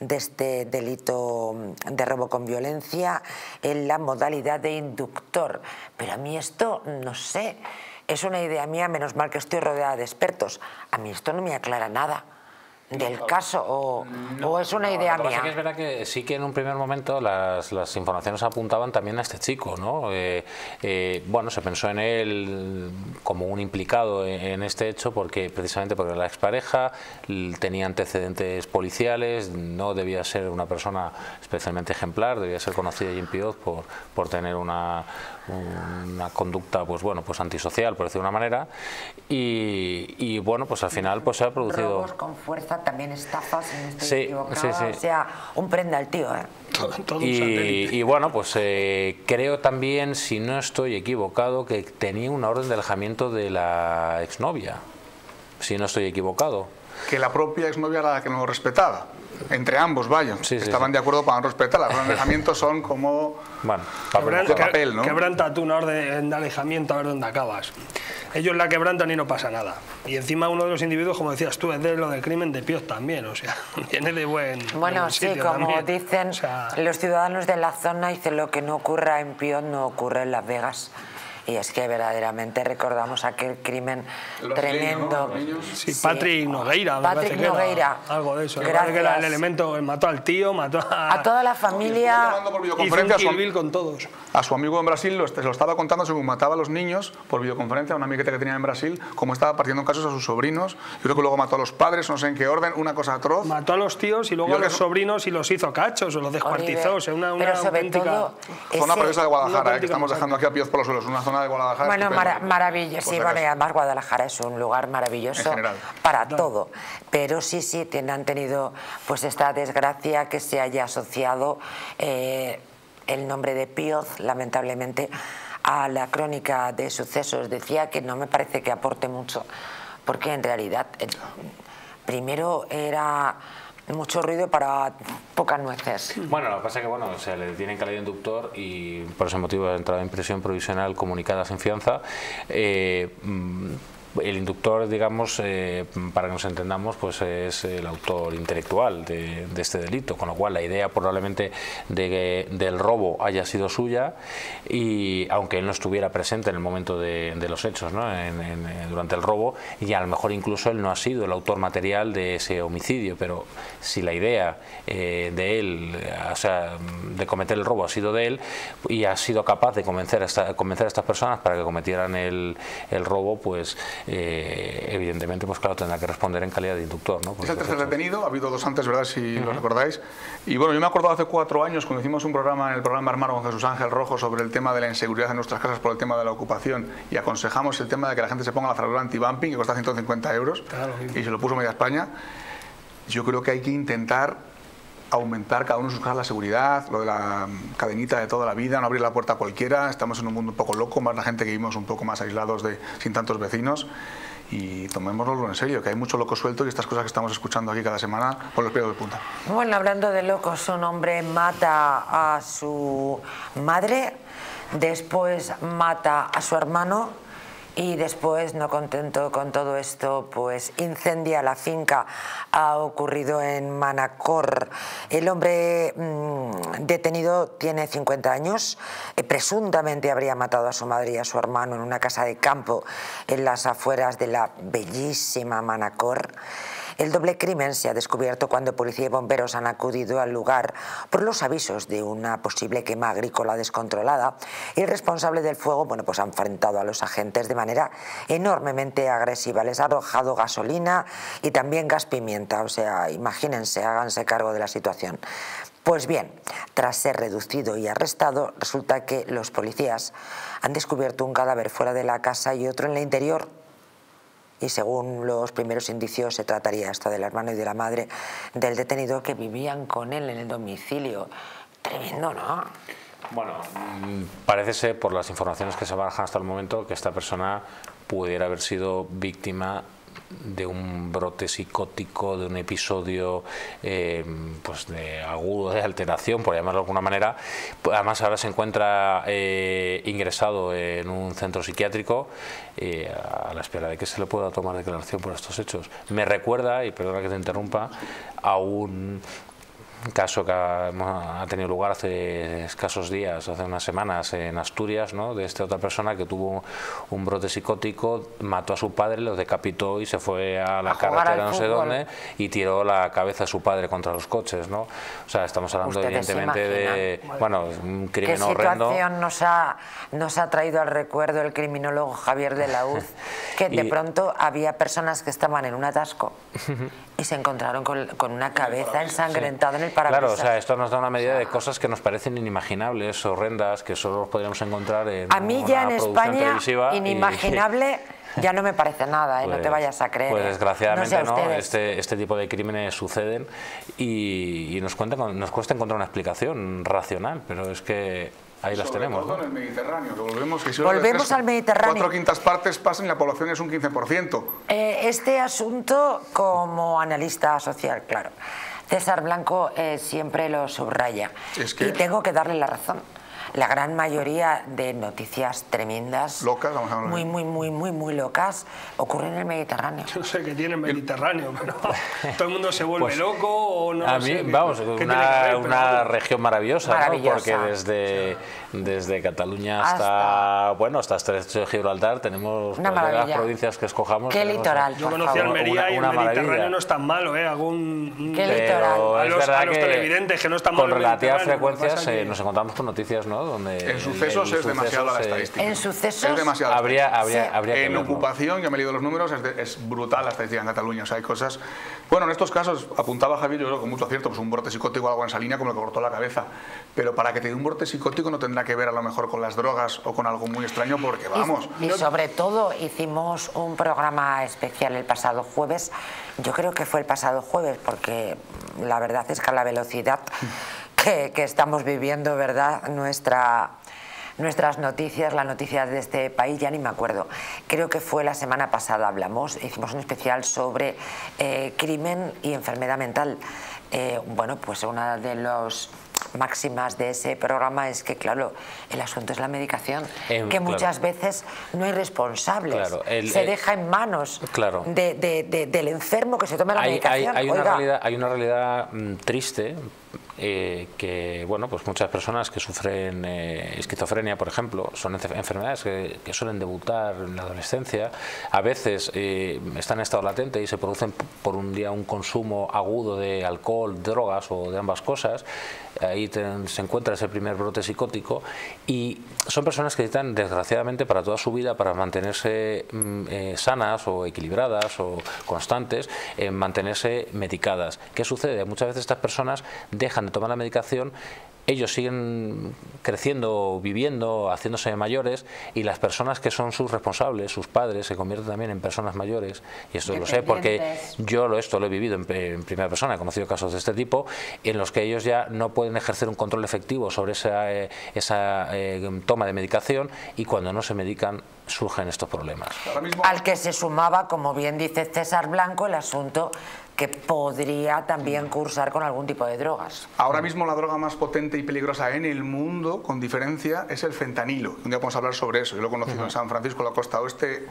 de este delito de robo con violencia en la modalidad de inductor. Pero a mí esto, no sé, es una idea mía, menos mal que estoy rodeada de expertos. A mí esto no me aclara nada del caso o, es una idea mía? es verdad que sí que en un primer momento las, las informaciones apuntaban también a este chico, ¿no? Eh, eh, bueno, se pensó en él como un implicado en, este hecho porque precisamente porque la expareja tenía antecedentes policiales, no debía ser una persona especialmente ejemplar, debía ser conocida y impío por, por tener una, una conducta pues bueno pues antisocial por decir de una manera y, bueno pues al final pues se ha producido robos con fuerza también estafas en este sí, sí, sí. o sea un prenda al tío ¿eh? y, bueno pues eh, creo también si no estoy equivocado que tenía una orden de alejamiento de la exnovia si no estoy equivocado que la propia exnovia era la que no lo respetaba entre ambos, vaya, estaban de acuerdo para no respetar. Los alejamientos son como bueno, papel, papel, ¿no? Quebranta tú una orden de alejamiento a ver dónde acabas. Ellos la quebrantan y no pasa nada. Y encima uno de los individuos, como decías tú, es de lo del crimen de Pios también, o sea, <laughs> viene de buen Bueno, sí, como dicen los ciudadanos de la zona, dice lo que no ocurra en Pios no ocurre en Las Vegas y es que verdaderamente recordamos aquel crimen tremendo. Sí, Patrick Nogueira. Patrick Nogueira. algo de eso. Gracias. Que el elemento mató al tío, mató a, a toda la familia. Por videoconferencia hizo un con todos. A su amigo en Brasil lo, lo estaba contando según mataba a los niños por videoconferencia, a una amigueta que tenía en Brasil, cómo estaba partiendo casos a sus sobrinos. Yo creo que luego mató a los padres, no sé en qué orden, una cosa atroz. Mató a los tíos y luego a los sobrinos y los hizo cachos o los descuartizó. O sea, una, una Pero sobre auténtica... todo... Zona ese... de Guadalajara, eh, que estamos dejando aquí a pies por los suelos, una zona de Guadalajara. Bueno, maravilloso. Sí, bueno, y además Guadalajara es un lugar maravilloso para todo. Pero sí, sí, han tenido pues esta desgracia que se haya asociado eh, el nombre de Pioz, lamentablemente, a la crónica de sucesos. Decía que no me parece que aporte mucho, porque en realidad, eh, primero era mucho ruido para pocas nueces. Bueno, lo que pasa es que bueno, se le tienen calidad inductor y por ese motivo ha entrado en prisión provisional comunicada sin fianza. Eh, mm, el inductor, digamos, eh, para que nos entendamos, pues es el autor intelectual de, este delito, con lo cual la idea probablemente de del robo haya sido suya y aunque él no estuviera presente en el momento de, los hechos, ¿no? durante el robo, y a lo mejor incluso él no ha sido el autor material de ese homicidio, pero si la idea eh, de él, o sea, de cometer el robo ha sido de él y ha sido capaz de convencer a, esta, convencer a estas personas para que cometieran el, el robo, pues eh, evidentemente, pues claro, tendrá que responder en calidad de inductor. ¿no? es el tercer detenido, ha habido dos antes, ¿verdad? Si lo recordáis. Y bueno, yo me acuerdo hace cuatro años cuando hicimos un programa en el programa Hermano con Jesús Ángel Rojo sobre el tema de la inseguridad en nuestras casas por el tema de la ocupación y aconsejamos el tema de que la gente se ponga la cerradura anti-bumping que cuesta 150 euros y se lo puso media España. Yo creo que hay que intentar aumentar cada uno sus la seguridad, lo de la cadenita de toda la vida, no abrir la puerta a cualquiera, estamos en un mundo un poco loco, más la gente que vivimos un poco más aislados de, sin tantos vecinos y tomémoslo en serio, que hay mucho loco suelto y estas cosas que estamos escuchando aquí cada semana por los pelos de punta. Bueno, hablando de locos, un hombre mata a su madre Después mata a su hermano y después, no contento con todo esto, pues incendia la finca. Ha ocurrido en Manacor. El hombre mm, detenido tiene 50 años. Eh, presuntamente habría matado a su madre y a su hermano en una casa de campo en las afueras de la bellísima Manacor. El doble crimen se ha descubierto cuando policía y bomberos han acudido al lugar por los avisos de una posible quema agrícola descontrolada y el responsable del fuego bueno, pues ha enfrentado a los agentes de manera enormemente agresiva. Les ha arrojado gasolina y también gas pimienta. O sea, imagínense, háganse cargo de la situación. Pues bien, tras ser reducido y arrestado, resulta que los policías han descubierto un cadáver fuera de la casa y otro en el interior y según los primeros indicios se trataría esto del hermano y de la madre del detenido que vivían con él en el domicilio. Tremendo, ¿no? Bueno, parece ser por las informaciones que se barajan hasta el momento que esta persona pudiera haber sido víctima de un brote psicótico, de un episodio eh, pues de agudo de alteración, por llamarlo de alguna manera. Además ahora se encuentra eh, ingresado en un centro psiquiátrico eh, a la espera de que se le pueda tomar declaración por estos hechos. Me recuerda, y perdona que te interrumpa, a un caso que ha, tenido lugar hace escasos días, hace unas semanas en Asturias, ¿no? de esta otra persona que tuvo un brote psicótico, mató a su padre, lo decapitó y se fue a la carretera no sé dónde y tiró la cabeza de su padre contra los coches. ¿no? O sea, estamos hablando evidentemente de bueno, un crimen ¿Qué horrendo. situación nos ha, nos ha traído al recuerdo el criminólogo Javier de la Uz? <laughs> Que de pronto había personas que estaban en un atasco <laughs> y se encontraron con, con una cabeza ensangrentada en el Claro, o sea, esto nos da una medida de cosas que nos parecen inimaginables, horrendas, que solo podríamos encontrar en A mí ya en España, inimaginable... <laughs> ya no me parece nada, ¿eh? no te pues, vayas a creer. Pues ¿eh? desgraciadamente no, este, este tipo de crímenes suceden y, nos, cuenta, nos cuesta encontrar una explicación racional, pero es que ahí las tenemos. Todo en el Mediterráneo, volvemos, volvemos al Mediterráneo. Cuatro quintas partes pasan y la población es un 15%. Eh, este asunto, como analista social, claro. César Blanco eh, siempre lo subraya. Y tengo que darle la razón la gran mayoría de noticias tremendas, locas, muy, muy, muy, muy, muy locas, ocurren en el Mediterráneo. Yo sé que tiene el Mediterráneo, pero <laughs> todo el mundo se vuelve pues, loco o no. A mí, vamos, una, una región maravillosa, ¿no? porque desde, desde Cataluña hasta, bueno, hasta Estrecho de Gibraltar tenemos una las provincias que escojamos. ¿Qué litoral? Yo conocí Almería y el Mediterráneo no es tan malo, ¿eh? Algún, ¿Qué litoral? A los, a los televidentes que no están Con relativa frecuencia nos encontramos con noticias, ¿no? En sucesos es demasiado la estadística. En sucesos es demasiado. Habría, habría, habría en ocupación, ya me he leído los números, es, brutal la estadística en Cataluña. O sea, hay cosas. Bueno, en estos casos, apuntaba Javier, yo creo con mucho acierto, pues un brote psicótico o algo en esa línea como le cortó la cabeza. Pero para que te dé un brote psicótico no tendrá que ver a lo mejor con las drogas o con algo muy extraño, porque vamos. Y, y sobre todo hicimos un programa especial el pasado jueves. Yo creo que fue el pasado jueves, porque la verdad es que a la velocidad que, estamos viviendo, ¿verdad? Nuestra, nuestras noticias, las noticias de este país, ya ni me acuerdo. Creo que fue la semana pasada, hablamos, hicimos un especial sobre eh, crimen y enfermedad mental. Eh, bueno, pues una de las máximas de ese programa es que, claro, el asunto es la medicación, em, que muchas veces no hay responsables. se deja en manos del enfermo que se toma la medicación. Hay, una realidad, hay una realidad mm, triste eh, que bueno pues muchas personas que sufren eh, esquizofrenia por ejemplo son enfermedades que, suelen debutar en la adolescencia. A veces eh, están en estado latente y se producen por un día un consumo agudo de alcohol drogas o de ambas cosas ahí se encuentra ese primer brote psicótico y son personas que necesitan desgraciadamente para toda su vida para mantenerse mm, sanas o equilibradas o constantes mantenerse medicadas ¿qué sucede? muchas veces estas personas dejan de tomar la medicación, ellos siguen creciendo, viviendo, haciéndose mayores y las personas que son sus responsables, sus padres, se convierten también en personas mayores. Y esto lo sé porque yo lo, esto lo he vivido en, primera persona, he conocido casos de este tipo, en los que ellos ya no pueden ejercer un control efectivo sobre esa, eh, esa eh, toma de medicación y cuando no se medican surgen estos problemas. Al que se sumaba, como bien dice César Blanco, el asunto que podría también cursar con algún tipo de drogas. Ahora mismo la droga más potente y peligrosa en el mundo, con diferencia, es el fentanilo. Un día podemos hablar sobre eso. Yo lo he conocido en San Francisco, la costa oeste,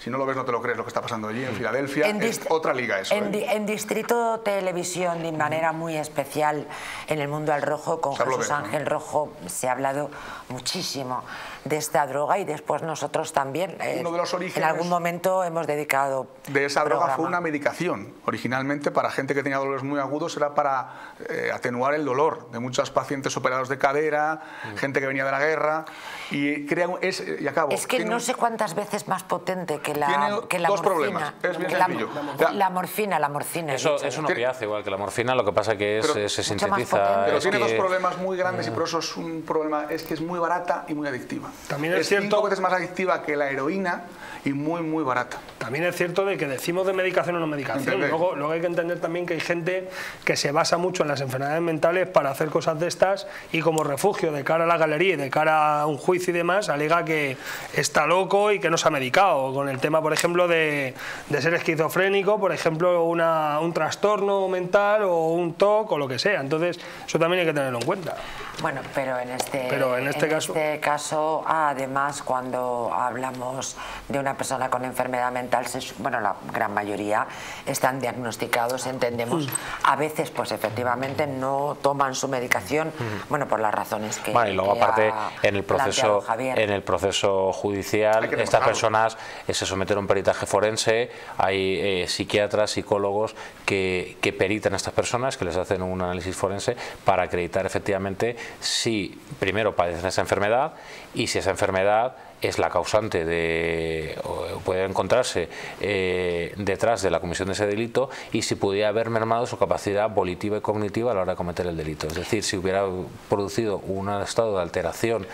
si no lo ves, no te lo crees lo que está pasando allí. En Filadelfia es otra liga eso. En, ¿eh? en, Distrito Televisión, de manera muy especial, en el mundo al rojo, con Jesús Ángel Rojo, se ha hablado muchísimo de esta droga y después nosotros también. Eh, Uno de los orígenes en algún momento hemos dedicado. De esa droga fue una medicación. Originalmente, para gente que tenía dolores muy agudos, era para eh, atenuar el dolor de muchos pacientes operados de cadera, mm. gente que venía de la guerra. Y, crea, es, y acabo, es que no sé cuántas veces más potente que la, tiene que la dos morfina. problemas. Es bien la, sencillo. La, morfina, la morfina. Eso es un opiáceo igual que la morfina, lo que pasa que es, pero, se sintetiza. Pero tiene dos problemas muy grandes y por eso es un problema, es que es muy barata y muy adictiva. También es, es cierto cinco veces más adictiva que la heroína y muy, muy barata. También es cierto de que decimos de medicación o no medicación. Luego, luego hay que entender también que hay gente que se basa mucho en las enfermedades mentales para hacer cosas de estas y como refugio de cara a la galería y de cara a un juicio y demás, alega que está loco y que no se ha medicado. Con el tema, por ejemplo, de, de ser esquizofrénico, por ejemplo, una, un trastorno mental o un TOC o lo que sea. Entonces, eso también hay que tenerlo en cuenta. Bueno, pero en este, pero en este caso... este caso, además, cuando hablamos de una persona con enfermedad mental, bueno, la gran mayoría están diagnosticados, entendemos. A veces, pues efectivamente, no toman su medicación, bueno, por las razones que. Bueno, y luego, aparte, en el proceso, en el proceso judicial, estas personas eh, se someten a un peritaje forense, hay eh, psiquiatras, psicólogos que, que peritan a estas personas, que les hacen un análisis forense para acreditar efectivamente si primero padecen esa enfermedad y si esa enfermedad es la causante de, o puede encontrarse eh, detrás de la comisión de ese delito y si pudiera haber mermado su capacidad volitiva y cognitiva a la hora de cometer el delito. Es decir, si hubiera producido un estado de alteración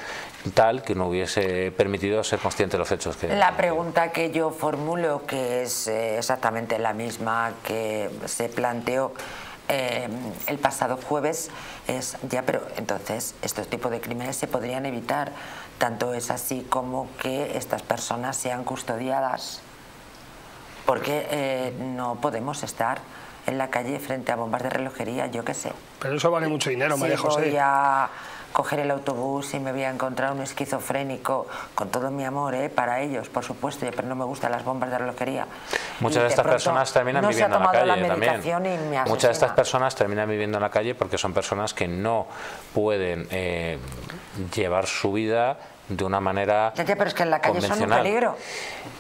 tal que no hubiese permitido ser consciente de los hechos que... La pregunta que yo formulo, que es eh, exactamente la misma que se planteó eh, el pasado jueves es ya, pero entonces estos tipos de crímenes se podrían evitar. Tanto es así como que estas personas sean custodiadas, porque eh, no podemos estar en la calle frente a bombas de relojería, yo qué sé. Pero eso vale mucho dinero, María José. Voy a coger el autobús y me voy a encontrar un esquizofrénico con todo mi amor ¿eh? para ellos, por supuesto, pero no me gustan las bombas de relojería. Muchas de, estas personas terminan viviendo en la calle también. Muchas de estas personas terminan viviendo en la calle porque son personas que no pueden eh, llevar su vida de una manera ya, pero es que en la calle son un peligro.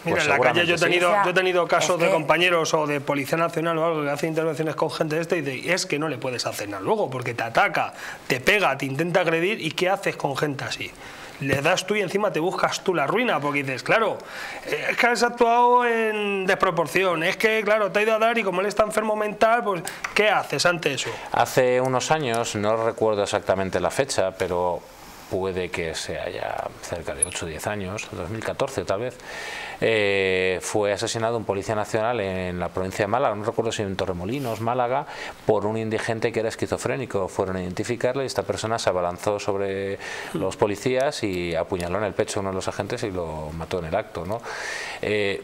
Mira, en la calle yo he tenido, yo he tenido casos de compañeros o de Policía Nacional o algo que hace intervenciones con gente de este y dice, es que no le puedes hacer nada luego porque te ataca, te pega, te intenta agredir y ¿qué haces con gente así? le das tú y encima te buscas tú la ruina, porque dices, claro, eh, es que has actuado en desproporción, es que, claro, te ha ido a dar y como él está enfermo mental, pues, ¿qué haces ante eso? Hace unos años, no recuerdo exactamente la fecha, pero puede que sea ya cerca de 8 o 10 años, 2014 tal vez, eh, fue asesinado un policía nacional en la provincia de Málaga, no recuerdo si en Torremolinos, Málaga, por un indigente que era esquizofrénico. Fueron a identificarle y esta persona se abalanzó sobre los policías y apuñaló en el pecho a uno de los agentes y lo mató en el acto. ¿no? Eh,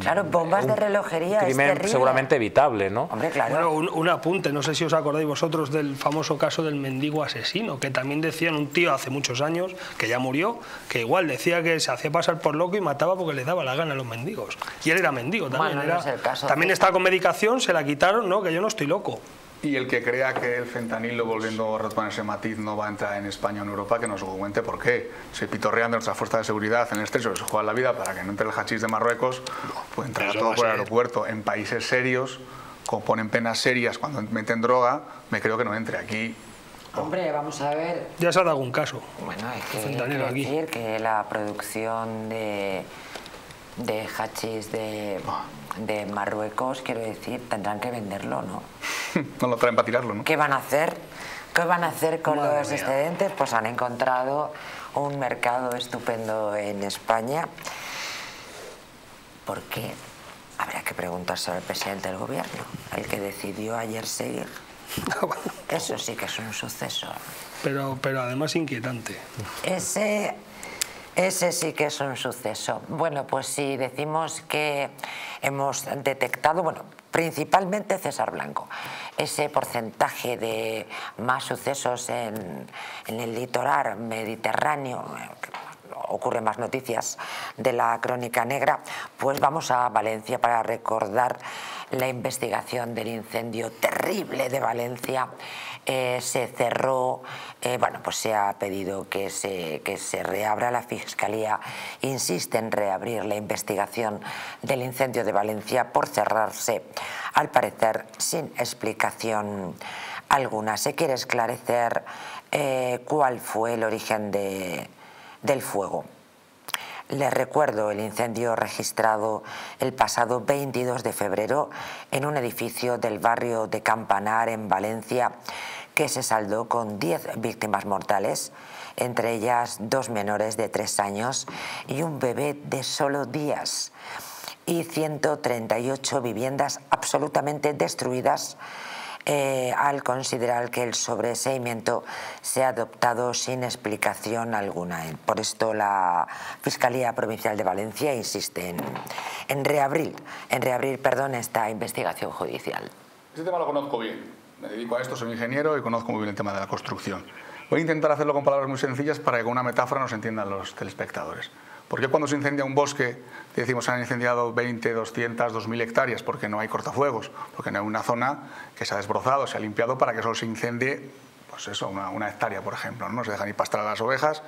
Claro, bombas de relojería. Crimen seguramente evitable, ¿no? Hombre, claro. Bueno, un, apunte, no sé si os acordáis vosotros del famoso caso del mendigo asesino, que también decían un tío hace muchos años, que ya murió, que igual decía que se hacía pasar por loco y mataba porque le daba la gana a los mendigos. Y él era mendigo también. era, también estaba con medicación, se la quitaron, ¿no? Que yo no estoy loco. Y el que crea que el fentanilo, volviendo a retomar ese matiz, no va a entrar en España o en Europa, que nos comente por qué. Se pitorrean de nuestra fuerza de seguridad en el estrecho, se juega la vida para que no entre el hachís de Marruecos, puede entrar todo por el aeropuerto. En países serios, como ponen penas serias cuando meten droga, me creo que no entre aquí. Hombre, vamos a ver. Ya se ha dado un caso. Bueno, hay que decir que la producción de de hachís de, de, Marruecos, quiero decir, tendrán que venderlo, ¿no? <laughs> no lo traen para tirarlo, ¿no? ¿Qué van a hacer? ¿Qué van a hacer con los excedentes? Pues han encontrado un mercado estupendo en España. ¿Por qué? Habrá que preguntarse al presidente del gobierno, el que decidió ayer seguir. <laughs> Eso sí que es un suceso. Pero, pero además inquietante. Ese ese sí que es un suceso. Bueno, pues si decimos que hemos detectado, bueno, principalmente César Blanco. Ese porcentaje de más sucesos en, el litoral mediterráneo, ocurren más noticias de la crónica negra, pues vamos a Valencia para recordar la investigación del incendio terrible de Valencia. Eh, se cerró, eh, bueno, pues se ha pedido que se, que se reabra la Fiscalía, insiste en reabrir la investigación del incendio de Valencia por cerrarse, al parecer, sin explicación alguna. Se quiere esclarecer eh, cuál fue el origen de, del fuego. Les recuerdo el incendio registrado el pasado 22 de febrero en un edificio del barrio de Campanar, en Valencia, que se saldó con 10 víctimas mortales, entre ellas dos menores de 3 años y un bebé de solo días, y 138 viviendas absolutamente destruidas eh, al considerar que el sobreseimiento se ha adoptado sin explicación alguna. Por esto la Fiscalía Provincial de Valencia insiste en, en reabrir, en reabrir perdón, esta investigación judicial. Este tema lo conozco bien. Me dedico a esto, soy ingeniero y conozco muy bien el tema de la construcción. Voy a intentar hacerlo con palabras muy sencillas para que con una metáfora nos entiendan los telespectadores. ¿Por qué cuando se incendia un bosque decimos se han incendiado 20, 200, 2000 hectáreas? Porque no hay cortafuegos, porque no hay una zona que se ha desbrozado, se ha limpiado para que solo se incendie pues eso, una, hectárea, por ejemplo. ¿no? no se deja ni pastrar a las ovejas,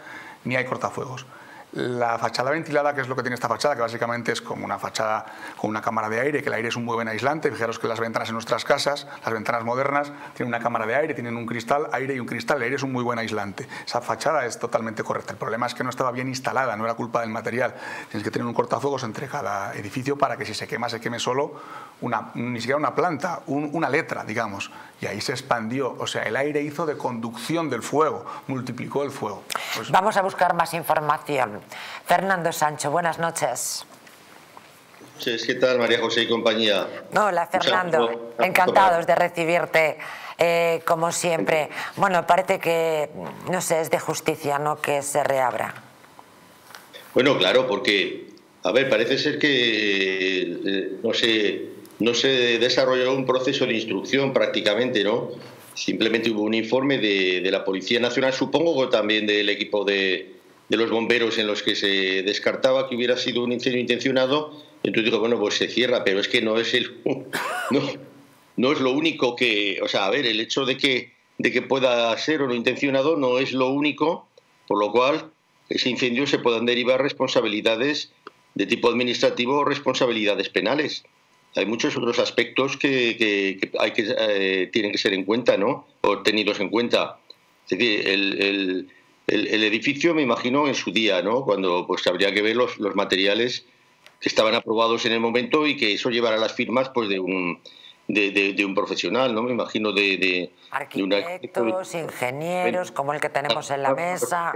ni hay cortafuegos. La fachada ventilada, que es lo que tiene esta fachada, que básicamente es como una fachada con una cámara de aire, que el aire es un muy buen aislante. Fijaros que las ventanas en nuestras casas, las ventanas modernas, tienen una cámara de aire, tienen un cristal, aire y un cristal. El aire es un muy buen aislante. Esa fachada es totalmente correcta. El problema es que no estaba bien instalada, no era culpa del material. Tienes que tener un cortafuegos entre cada edificio para que si se quema, se queme solo una, ni siquiera una planta, una letra, digamos. Y ahí se expandió. O sea, el aire hizo de conducción del fuego, multiplicó el fuego. Pues Vamos a buscar más información. Fernando Sancho, buenas noches. ¿Qué tal, María José y compañía? Hola, Fernando. Encantados de recibirte, eh, como siempre. Bueno, parece que, no sé, es de justicia, ¿no?, que se reabra. Bueno, claro, porque, a ver, parece ser que, eh, no sé, no se desarrolló un proceso de instrucción prácticamente, ¿no? Simplemente hubo un informe de, de la Policía Nacional, supongo que también del equipo de, de los bomberos en los que se descartaba que hubiera sido un incendio intencionado, entonces digo, bueno, pues se cierra, pero es que no es el <laughs> no, no es lo único que, o sea, a ver, el hecho de que de que pueda ser o no intencionado no es lo único, por lo cual ese incendio se puedan derivar responsabilidades de tipo administrativo o responsabilidades penales. Hay muchos otros aspectos que, hay que eh, tienen que ser en cuenta, ¿no? O tenidos en cuenta. Es decir, el, el, edificio, me imagino, en su día, ¿no? Cuando pues habría que ver los, los materiales que estaban aprobados en el momento y que eso llevara las firmas pues de un de, de, un profesional, ¿no? Me imagino de, de arquitectos, ingenieros, como el que tenemos en la mesa.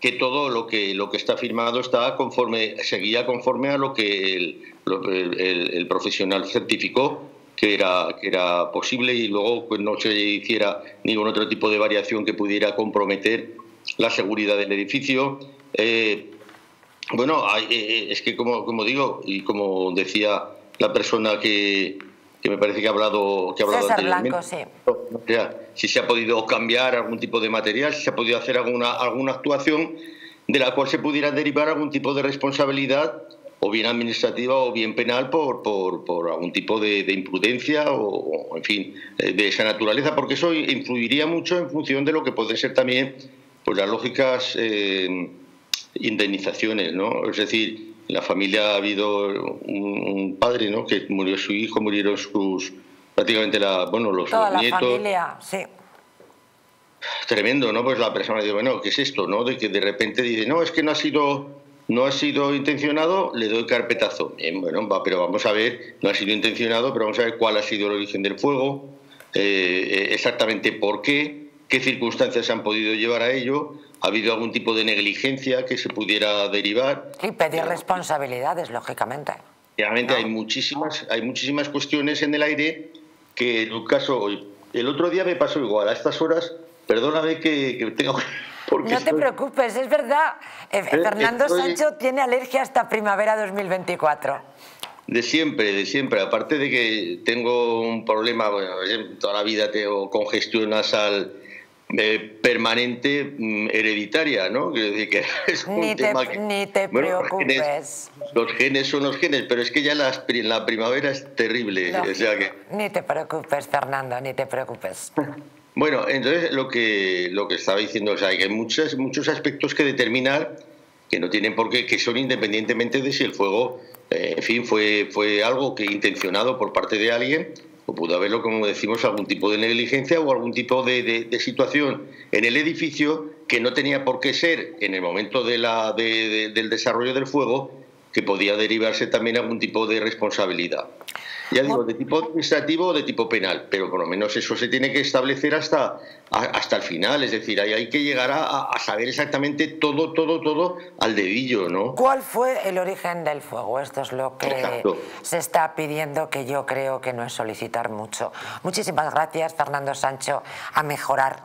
Que todo lo que lo que está firmado está conforme seguía conforme a lo que el, el, el profesional certificó que era, que era posible y luego pues, no se hiciera ningún otro tipo de variación que pudiera comprometer la seguridad del edificio. Eh, bueno, eh, eh, es que como, como digo, y como decía la persona que, que me parece que ha hablado, que ha hablado Blanco, sí. si se ha podido cambiar algún tipo de material, si se ha podido hacer alguna, alguna actuación de la cual se pudiera derivar algún tipo de responsabilidad, o bien administrativa o bien penal, por, por, por algún tipo de, imprudencia o, en fin, de esa naturaleza, porque eso influiría mucho en función de lo que puede ser también pues las lógicas eh, indemnizaciones, ¿no? Es decir, en la familia ha habido un, padre, ¿no? Que murió su hijo, murieron sus prácticamente la, bueno, los, Toda la familia, sí. Tremendo, ¿no? Pues la persona dice, bueno, ¿qué es esto, no? De que de repente dice, no, es que no ha sido no ha sido intencionado, le doy carpetazo. Bien, bueno, va, pero vamos a ver, no ha sido intencionado, pero vamos a ver cuál ha sido el origen del fuego, eh, eh, exactamente por qué, qué circunstancias han podido llevar a ello, ha habido algún tipo de negligencia que se pudiera derivar. Y pedir responsabilidades, lógicamente. Realmente hay, muchísimas, hay muchísimas cuestiones en el aire que en un caso, el otro día me pasó igual, a estas horas, perdóname que, que tengo <laughs> no te preocupes, es verdad. Eh, Fernando Sancho tiene alergia hasta primavera 2024. de siempre, de siempre. Aparte de que tengo un problema, bueno, toda la vida tengo congestión nasal eh, permanente mm, hereditaria, ¿no? decir que <laughs> es un ni, tema te, ni te preocupes. Los genes, son los genes, pero es que ya las, la primavera es terrible. o sea que... Ni te preocupes, Fernando, ni te preocupes. <laughs> Bueno, entonces lo que, lo que estaba diciendo, o sea, que hay muchos, muchos aspectos que determinar que no tienen por qué, que son independientemente de si el fuego, eh, en fin, fue, fue algo que intencionado por parte de alguien o pudo haberlo, como decimos, algún tipo de negligencia o algún tipo de, situación en el edificio que no tenía por qué ser en el momento del desarrollo del fuego, que podía derivarse también algún tipo de responsabilidad. Ya digo, de tipo administrativo o de tipo penal, pero por lo menos eso se tiene que establecer hasta, hasta el final, es decir, ahí hay que llegar a, saber exactamente todo, todo, todo al dedillo, ¿no? ¿Cuál fue el origen del fuego? Esto es lo que se está pidiendo, que yo creo que no es solicitar mucho. Muchísimas gracias, Fernando Sancho, a mejorar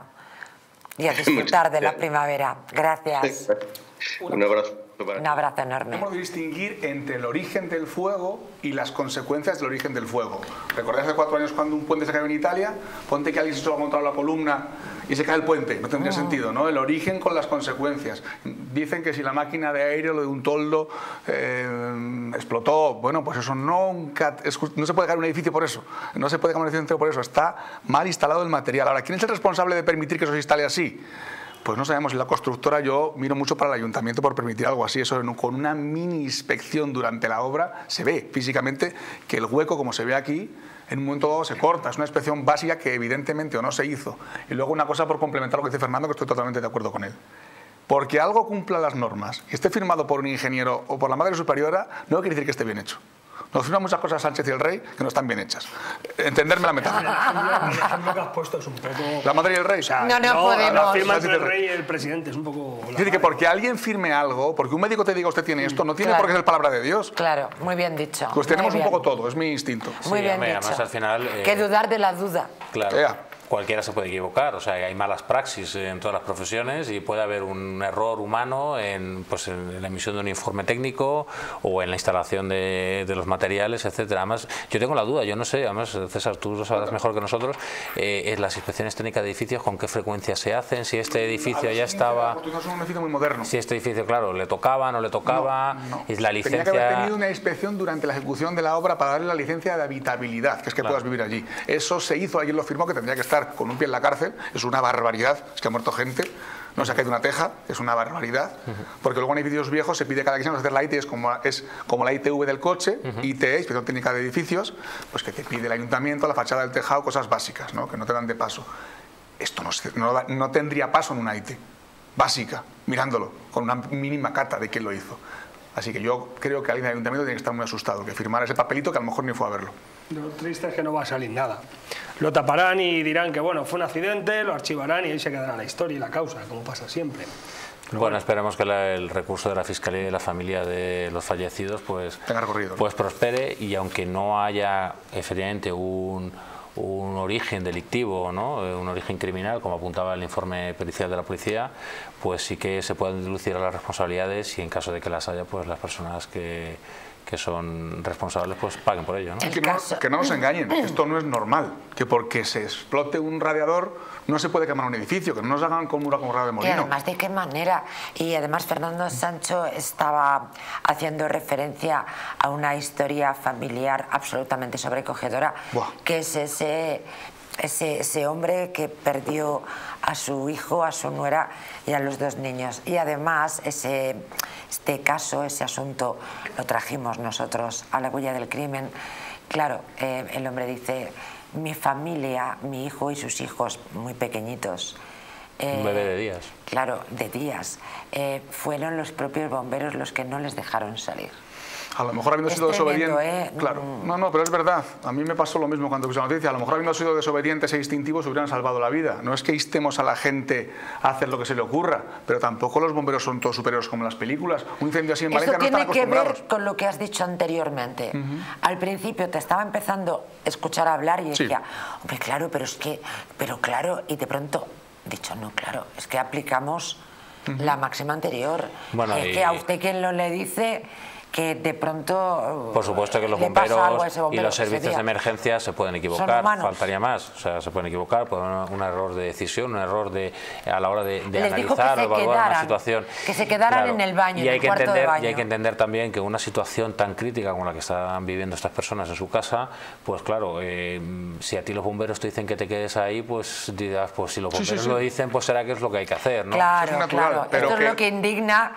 y a <laughs> disfrutar de la primavera. Gracias. Un abrazo. Un abrazo enorme. Hemos de distinguir entre el origen del fuego y las consecuencias del origen del fuego. ¿Recordáis hace cuatro años cuando un puente se cayó en Italia? Ponte que alguien se ha contra la columna y se cae el puente. No tendría sentido, ¿no? El origen con las consecuencias. Dicen que si la máquina de aire o de un toldo eh, explotó, bueno, pues eso nunca... no se puede caer un edificio por eso. No se puede caer un edificio por eso. Está mal instalado el material. Ahora, ¿quién es el responsable de permitir que eso se instale así? Pues no sabemos, la constructora yo miro mucho para el ayuntamiento por permitir algo así, eso con una mini inspección durante la obra se ve físicamente que el hueco, como se ve aquí, en un momento dado se corta, es una inspección básica que evidentemente o no se hizo. Y luego una cosa por complementar lo que dice Fernando, que estoy totalmente de acuerdo con él. Porque algo cumpla las normas y esté firmado por un ingeniero o por la madre superiora, no quiere decir que esté bien hecho. Nos firman muchas cosas Sánchez y el rey que no están bien hechas. Entenderme la metáfora. <laughs> El ejemplo que has puesto es un poco... ¿La madre y el rey? no, no, podemos. La firma entre el rey y el presidente es un poco... Es decir, que porque alguien firme algo, porque un médico te diga usted tiene esto, no tiene por qué ser palabra de Dios. Claro, muy bien dicho. Pues tenemos un poco todo, es mi instinto. Muy bien dicho. Además, al final... Que dudar de la duda. Claro cualquiera se puede equivocar, o sea, hay malas praxis en todas las profesiones y puede haber un error humano en, pues, en la emisión de un informe técnico o en la instalación de, los materiales, etcétera. Además, yo tengo la duda, yo no sé, además, César, tú lo sabrás mejor que nosotros, eh, en las inspecciones técnicas de edificios, con qué frecuencia se hacen, si este edificio ya estaba... un edificio muy moderno. Si este edificio, claro, le tocaba, no le tocaba, y la licencia... Tenía que haber tenido una inspección durante la ejecución de la obra para darle la licencia de habitabilidad, que es que puedas vivir allí. Eso se hizo, alguien lo firmó, que tendría que estar con un pie en la cárcel, es una barbaridad, es que ha muerto gente, no se ha caído una teja, es una barbaridad, porque luego en edificios viejos se pide cada 15 años hacer la IT, es como, es como la ITV del coche, IT, Inspección Técnica de Edificios, pues que te pide el ayuntamiento, la fachada del tejado, cosas básicas, ¿no? que no te dan de paso. Esto no, no, tendría paso en una IT, básica, mirándolo, con una mínima cata de quién lo hizo. Así que yo creo que alguien del ayuntamiento tiene que estar muy asustado, que firmara ese papelito que a lo mejor ni fue a verlo. Lo triste es que no va a salir nada. Lo taparán y dirán que bueno, fue un accidente, lo archivarán y ahí se quedará la historia y la causa, como pasa siempre. bueno, esperemos que el recurso de la Fiscalía y de la familia de los fallecidos pues, pues prospere y aunque no haya efectivamente un, un origen delictivo, ¿no? un origen criminal, como apuntaba el informe pericial de la policía, pues sí que se pueden deducir a las responsabilidades y en caso de que las haya, pues las personas que que son responsables pues paguen por ello. ¿no? Que, no, que, no, nos engañen, <clears throat> esto no es normal, que porque se explote un radiador no se puede quemar un edificio, que no nos hagan como una como de molino. Y además, ¿de qué manera? Y además Fernando Sancho estaba haciendo referencia a una historia familiar absolutamente sobrecogedora, que es ese ese, ese, hombre que perdió a su hijo, a su nuera y a los dos niños. Y además ese, este caso, ese asunto, lo trajimos nosotros a la huella del crimen. Claro, eh, el hombre dice, mi familia, mi hijo y sus hijos muy pequeñitos. Un bebé de días. Claro, de días. Eh, fueron los propios bomberos los que no les dejaron salir. A lo mejor habiendo sido desobedientes. ¿eh? Claro. Mm. No, no, pero es verdad. A mí me pasó lo mismo cuando puse la noticia. A lo mejor habiendo sido desobedientes e instintivos hubieran salvado la vida. No es que instemos a la gente a hacer lo que se le ocurra, pero tampoco los bomberos son todos superiores como las películas. Un incendio así en Valencia no tiene que ver con lo que has dicho anteriormente. Al principio te estaba empezando a escuchar hablar y decía, hombre, claro, pero es que, pero claro, y de pronto, dicho, no, claro, es que aplicamos la máxima anterior. Bueno, es que a usted quien lo le dice que de pronto por supuesto que los bomberos y los servicios día. de emergencia se pueden equivocar faltaría más o sea se pueden equivocar por un, un error de decisión un error de a la hora de, analizar o evaluar una situación que se quedaran en el baño, y en hay el que cuarto de entender y baño. hay que entender también que una situación tan crítica como la que están viviendo estas personas en su casa pues claro eh, si a ti los bomberos te dicen que te quedes ahí pues dirás pues si los Sí, sí, bomberos sí. lo dicen pues será que es lo que hay que hacer ¿no? Claro, Es natural, claro. pero Esto que- es lo que indigna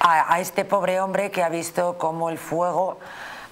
a, a este pobre hombre que ha visto cómo el fuego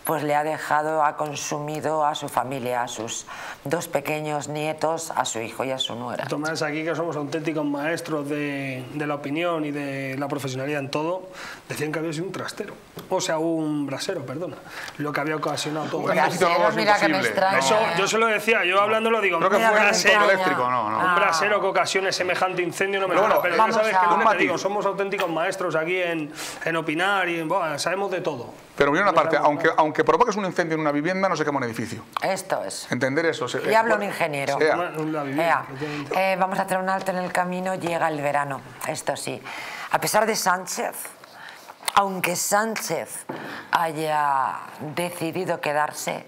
pues le ha dejado, ha consumido a su familia, a sus dos pequeños nietos, a su hijo y a su nuera. Tomás, aquí que somos auténticos maestros de, de la opinión y de la profesionalidad en todo, decían que había sido un trastero, o sea, un brasero, perdona, lo que había ocasionado todo. Ejército Brasero, mira que me extraña. Eso, yo se lo decía, yo hablándolo digo, Creo que fue un brasero, eléctrico, no, no. Ah. un brasero que ocasione semejante incendio no me Pero lo bueno, pero ya sabes a- que es lo que te digo, somos auténticos maestros aquí en, en opinar y bueno, sabemos de todo. Pero mira una parte, aunque, aunque provoques un incendio en una vivienda, no se quema un edificio. Esto es. Entender eso. se- Y hablo un ingeniero. Ea. Eh, vamos a hacer un alto en el camino, llega el verano, esto sí. A pesar de Sánchez, aunque Sánchez haya decidido quedarse,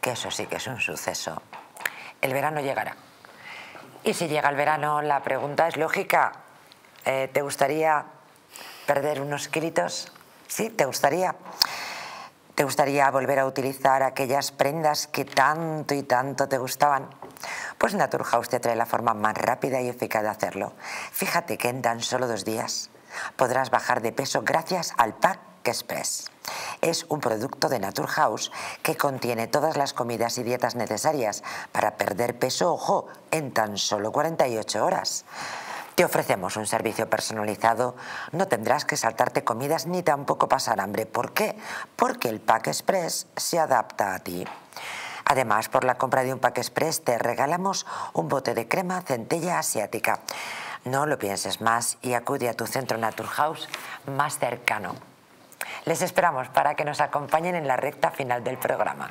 que eso sí que es un suceso, el verano llegará. Y si llega el verano, la pregunta es lógica. Eh, ¿Te gustaría perder unos kilitos? ¿Sí? ¿Te gustaría? ¿Te gustaría volver a utilizar aquellas prendas que tanto y tanto te gustaban? Pues Naturhaus te trae la forma más rápida y eficaz de hacerlo. Fíjate que en tan solo dos días podrás bajar de peso gracias al Pack Express. Es un producto de Naturhaus que contiene todas las comidas y dietas necesarias para perder peso, ojo, en tan solo 48 horas. Te ofrecemos un servicio personalizado. No tendrás que saltarte comidas ni tampoco pasar hambre. ¿Por qué? Porque el Pack Express se adapta a ti. Además, por la compra de un Pack Express te regalamos un bote de crema centella asiática. No lo pienses más y acude a tu centro Naturhaus más cercano. Les esperamos para que nos acompañen en la recta final del programa.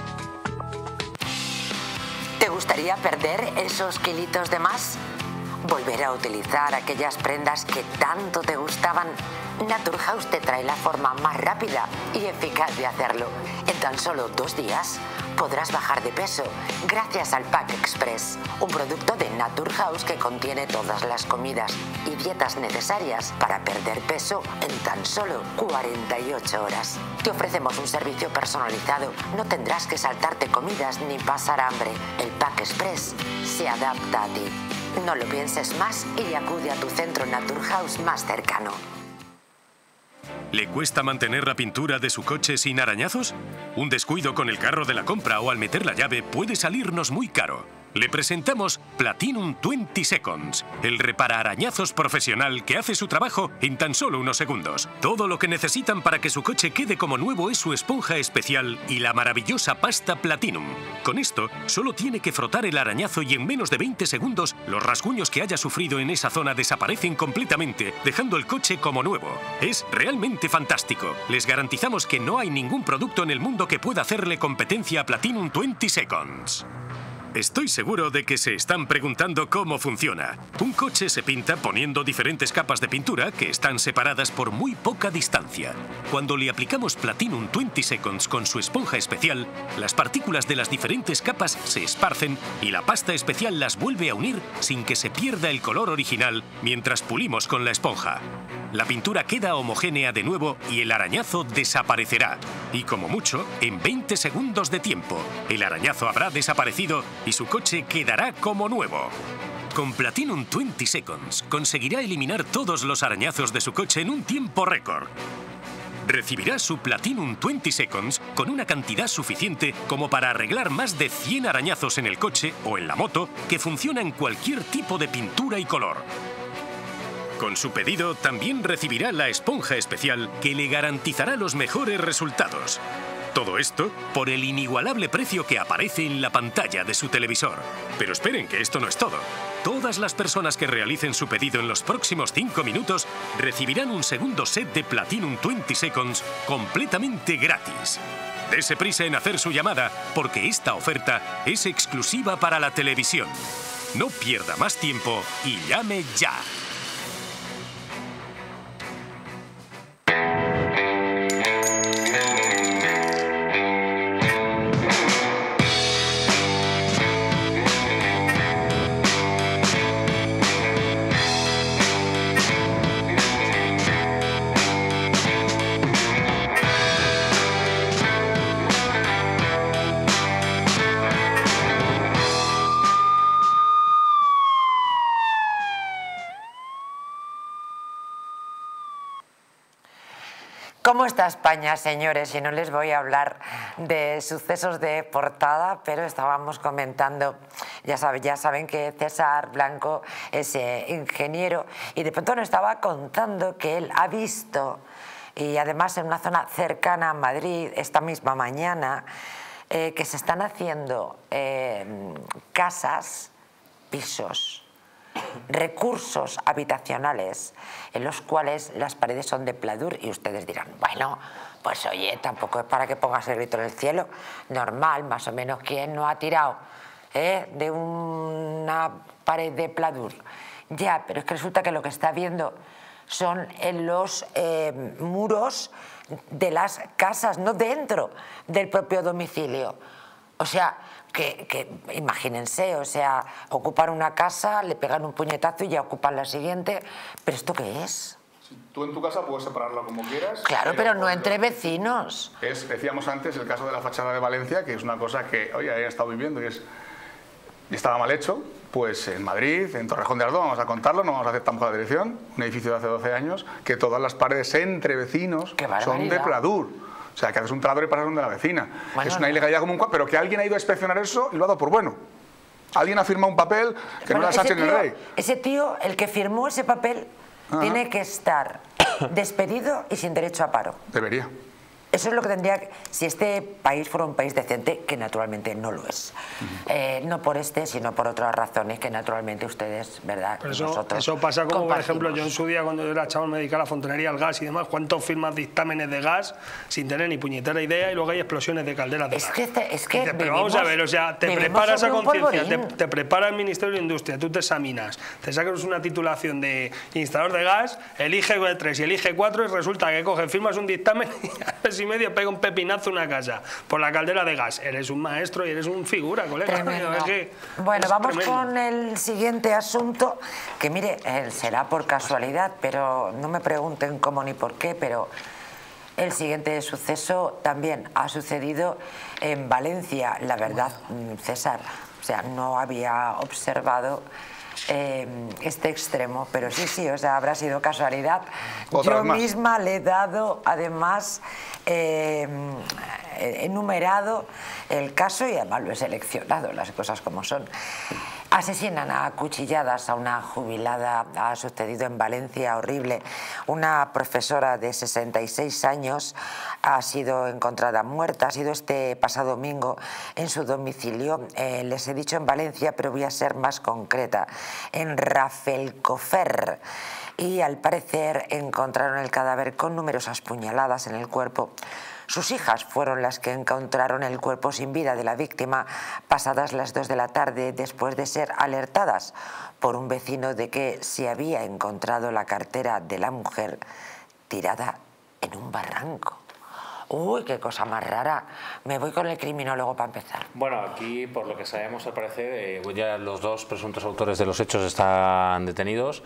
¿Te gustaría perder esos kilitos de más? ¿Volver a utilizar aquellas prendas que tanto te gustaban? Naturhaus te trae la forma más rápida y eficaz de hacerlo. En tan solo dos días podrás bajar de peso gracias al Pack Express, un producto de Naturhaus que contiene todas las comidas y dietas necesarias para perder peso en tan solo 48 horas. Te ofrecemos un servicio personalizado, no tendrás que saltarte comidas ni pasar hambre. El Pack Express se adapta a ti. No lo pienses más y acude a tu centro Naturhaus más cercano. ¿Le cuesta mantener la pintura de su coche sin arañazos? Un descuido con el carro de la compra o al meter la llave puede salirnos muy caro. Le presentamos Platinum 20 Seconds, el reparaarañazos profesional que hace su trabajo en tan solo unos segundos. Todo lo que necesitan para que su coche quede como nuevo es su esponja especial y la maravillosa pasta Platinum. Con esto, solo tiene que frotar el arañazo y en menos de 20 segundos los rasguños que haya sufrido en esa zona desaparecen completamente, dejando el coche como nuevo. Es realmente fantástico. Les garantizamos que no hay ningún producto en el mundo que pueda hacerle competencia a Platinum 20 Seconds. Estoy seguro de que se están preguntando cómo funciona. Un coche se pinta poniendo diferentes capas de pintura que están separadas por muy poca distancia. Cuando le aplicamos Platinum 20 Seconds con su esponja especial, las partículas de las diferentes capas se esparcen y la pasta especial las vuelve a unir sin que se pierda el color original mientras pulimos con la esponja. La pintura queda homogénea de nuevo y el arañazo desaparecerá. Y como mucho, en 20 segundos de tiempo, el arañazo habrá desaparecido y su coche quedará como nuevo. Con Platinum 20 Seconds conseguirá eliminar todos los arañazos de su coche en un tiempo récord. Recibirá su Platinum 20 Seconds con una cantidad suficiente como para arreglar más de 100 arañazos en el coche o en la moto que funciona en cualquier tipo de pintura y color. Con su pedido también recibirá la esponja especial que le garantizará los mejores resultados. Todo esto por el inigualable precio que aparece en la pantalla de su televisor. Pero esperen que esto no es todo. Todas las personas que realicen su pedido en los próximos 5 minutos recibirán un segundo set de Platinum 20 Seconds completamente gratis. Dese prisa en hacer su llamada porque esta oferta es exclusiva para la televisión. No pierda más tiempo y llame ya. ¿Cómo está España, señores? Y no les voy a hablar de sucesos de portada, pero estábamos comentando, ya, ya saben que César Blanco es eh, ingeniero y de pronto nos estaba contando que él ha visto, y además en una zona cercana a Madrid, esta misma mañana, eh, que se están haciendo eh, casas, pisos, recursos habitacionales en los cuales las paredes son de pladur y ustedes dirán, bueno, pues oye, tampoco es para que pongas el grito en el cielo, normal, más o menos, ¿quién no ha tirado eh, de una pared de pladur? Ya, pero es que resulta que lo que está viendo son en los eh, muros de las casas, no dentro del propio domicilio. O sea, que, imagínense, o sea, ocupar una casa, le pegan un puñetazo y ya ocupan la siguiente. ¿Pero esto qué es? Tú en tu casa puedes separarla como quieras. Claro, pero no entre vecinos. Es, decíamos antes el caso de la fachada de Valencia, que es una cosa que, oye, he estado viviendo y, es, y estaba mal hecho. Pues en Madrid, en Torrejón de Ardoz, vamos a contarlo, no vamos a hacer tampoco la dirección, un edificio de hace 12 años, que todas las paredes entre vecinos son de pladur. O sea, que haces un taladro y pasas donde la vecina. es una ilegalidad como un pero que alguien ha ido a inspeccionar eso y lo ha dado por bueno. Alguien ha firmado un papel que no era ni el Rey. Ese tío, el que firmó ese papel, tiene que estar <coughs> despedido y sin derecho a paro. Debería. Eso es lo que tendría, si este país fuera un país decente, que naturalmente no lo es. Eh, no por este, sino por otras razones que naturalmente ustedes, ¿verdad? eso, eso pasa como, por ejemplo, yo en su día, cuando yo era chaval, me dedicaba a la fontanería, al gas y demás, ¿cuántos firmas dictámenes de gas sin tener ni puñetera idea y luego hay explosiones de calderas de es gas? Que este, es que Pero vamos a ver, o sea, te preparas a conciencia, te, te, prepara el Ministerio de Industria, tú te examinas, te sacas una titulación de instalador de gas, elige 3 y elige 4 y resulta que coges, firmas un dictamen <laughs> y y medio pega un pepinazo una casa por la caldera de gas. Eres un maestro y eres un figura, colega. <laughs> bueno, vamos con el siguiente asunto, que mire, será por casualidad, pero no me pregunten cómo ni por qué, pero el siguiente suceso también ha sucedido en Valencia, la verdad, César. O sea, no había observado eh, este extremo, pero sí, sí, o sea, habrá sido casualidad. Yo misma le he dado, además, eh, enumerado el caso y además lo he seleccionado, las cosas como son. Asesinan a cuchilladas a una jubilada, ha sucedido en Valencia, horrible. Una profesora de 66 años ha sido encontrada muerta, ha sido este pasado domingo en su domicilio. Eh, les he dicho en Valencia, pero voy a ser más concreta, en Rafelcofer y al parecer encontraron el cadáver con numerosas puñaladas en el cuerpo. Sus hijas fueron las que encontraron el cuerpo sin vida de la víctima pasadas las dos de la tarde después de ser alertadas por un vecino de que se había encontrado la cartera de la mujer tirada en un barranco. Uy, qué cosa más rara. Me voy con el criminólogo para empezar. Bueno, aquí, por lo que sabemos, al parecer, eh, ya los dos presuntos autores de los hechos están detenidos.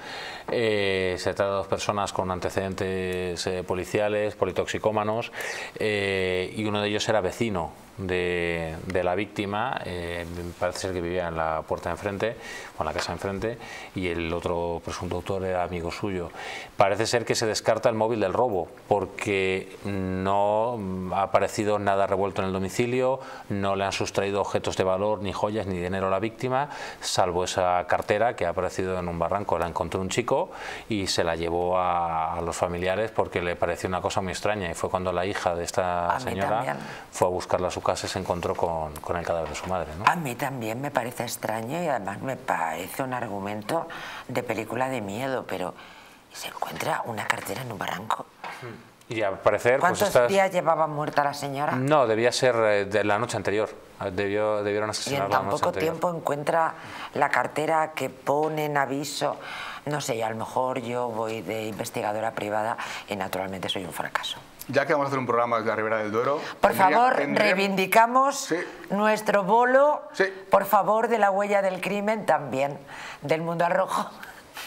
Eh, se trata de dos personas con antecedentes eh, policiales, politoxicómanos, y uno de ellos era vecino de, la víctima, eh, parece ser que vivía en la puerta de enfrente, o en la casa de enfrente, y el otro presunto autor era amigo suyo. Parece ser que se descarta el móvil del robo, porque no ha aparecido nada revuelto en el domicilio, no le han sustraído objetos de valor, ni joyas, ni dinero a la víctima, salvo esa cartera que ha aparecido en un barranco. La encontró un chico y se la llevó a, los familiares porque le pareció una cosa muy extraña, y fue cuando la hija de esta señora fue a buscarla a su casa se encontró con, con, el cadáver de su madre. ¿no? A mí también me parece extraño y además me parece un argumento de película de miedo, pero se encuentra una cartera en un barranco. Y al parecer... Pues ¿Cuántos días llevaba muerta la señora? No, debía ser eh, de la noche anterior. Debió, debieron asesinarla Y en tan poco tiempo encuentra la cartera que pone en aviso. No sé, a lo mejor yo voy de investigadora privada y naturalmente soy un fracaso. Ya que vamos a hacer un programa desde la Ribera del Duero... Por favor, reivindicamos nuestro bolo, por favor, de la huella del crimen también, del mundo al rojo.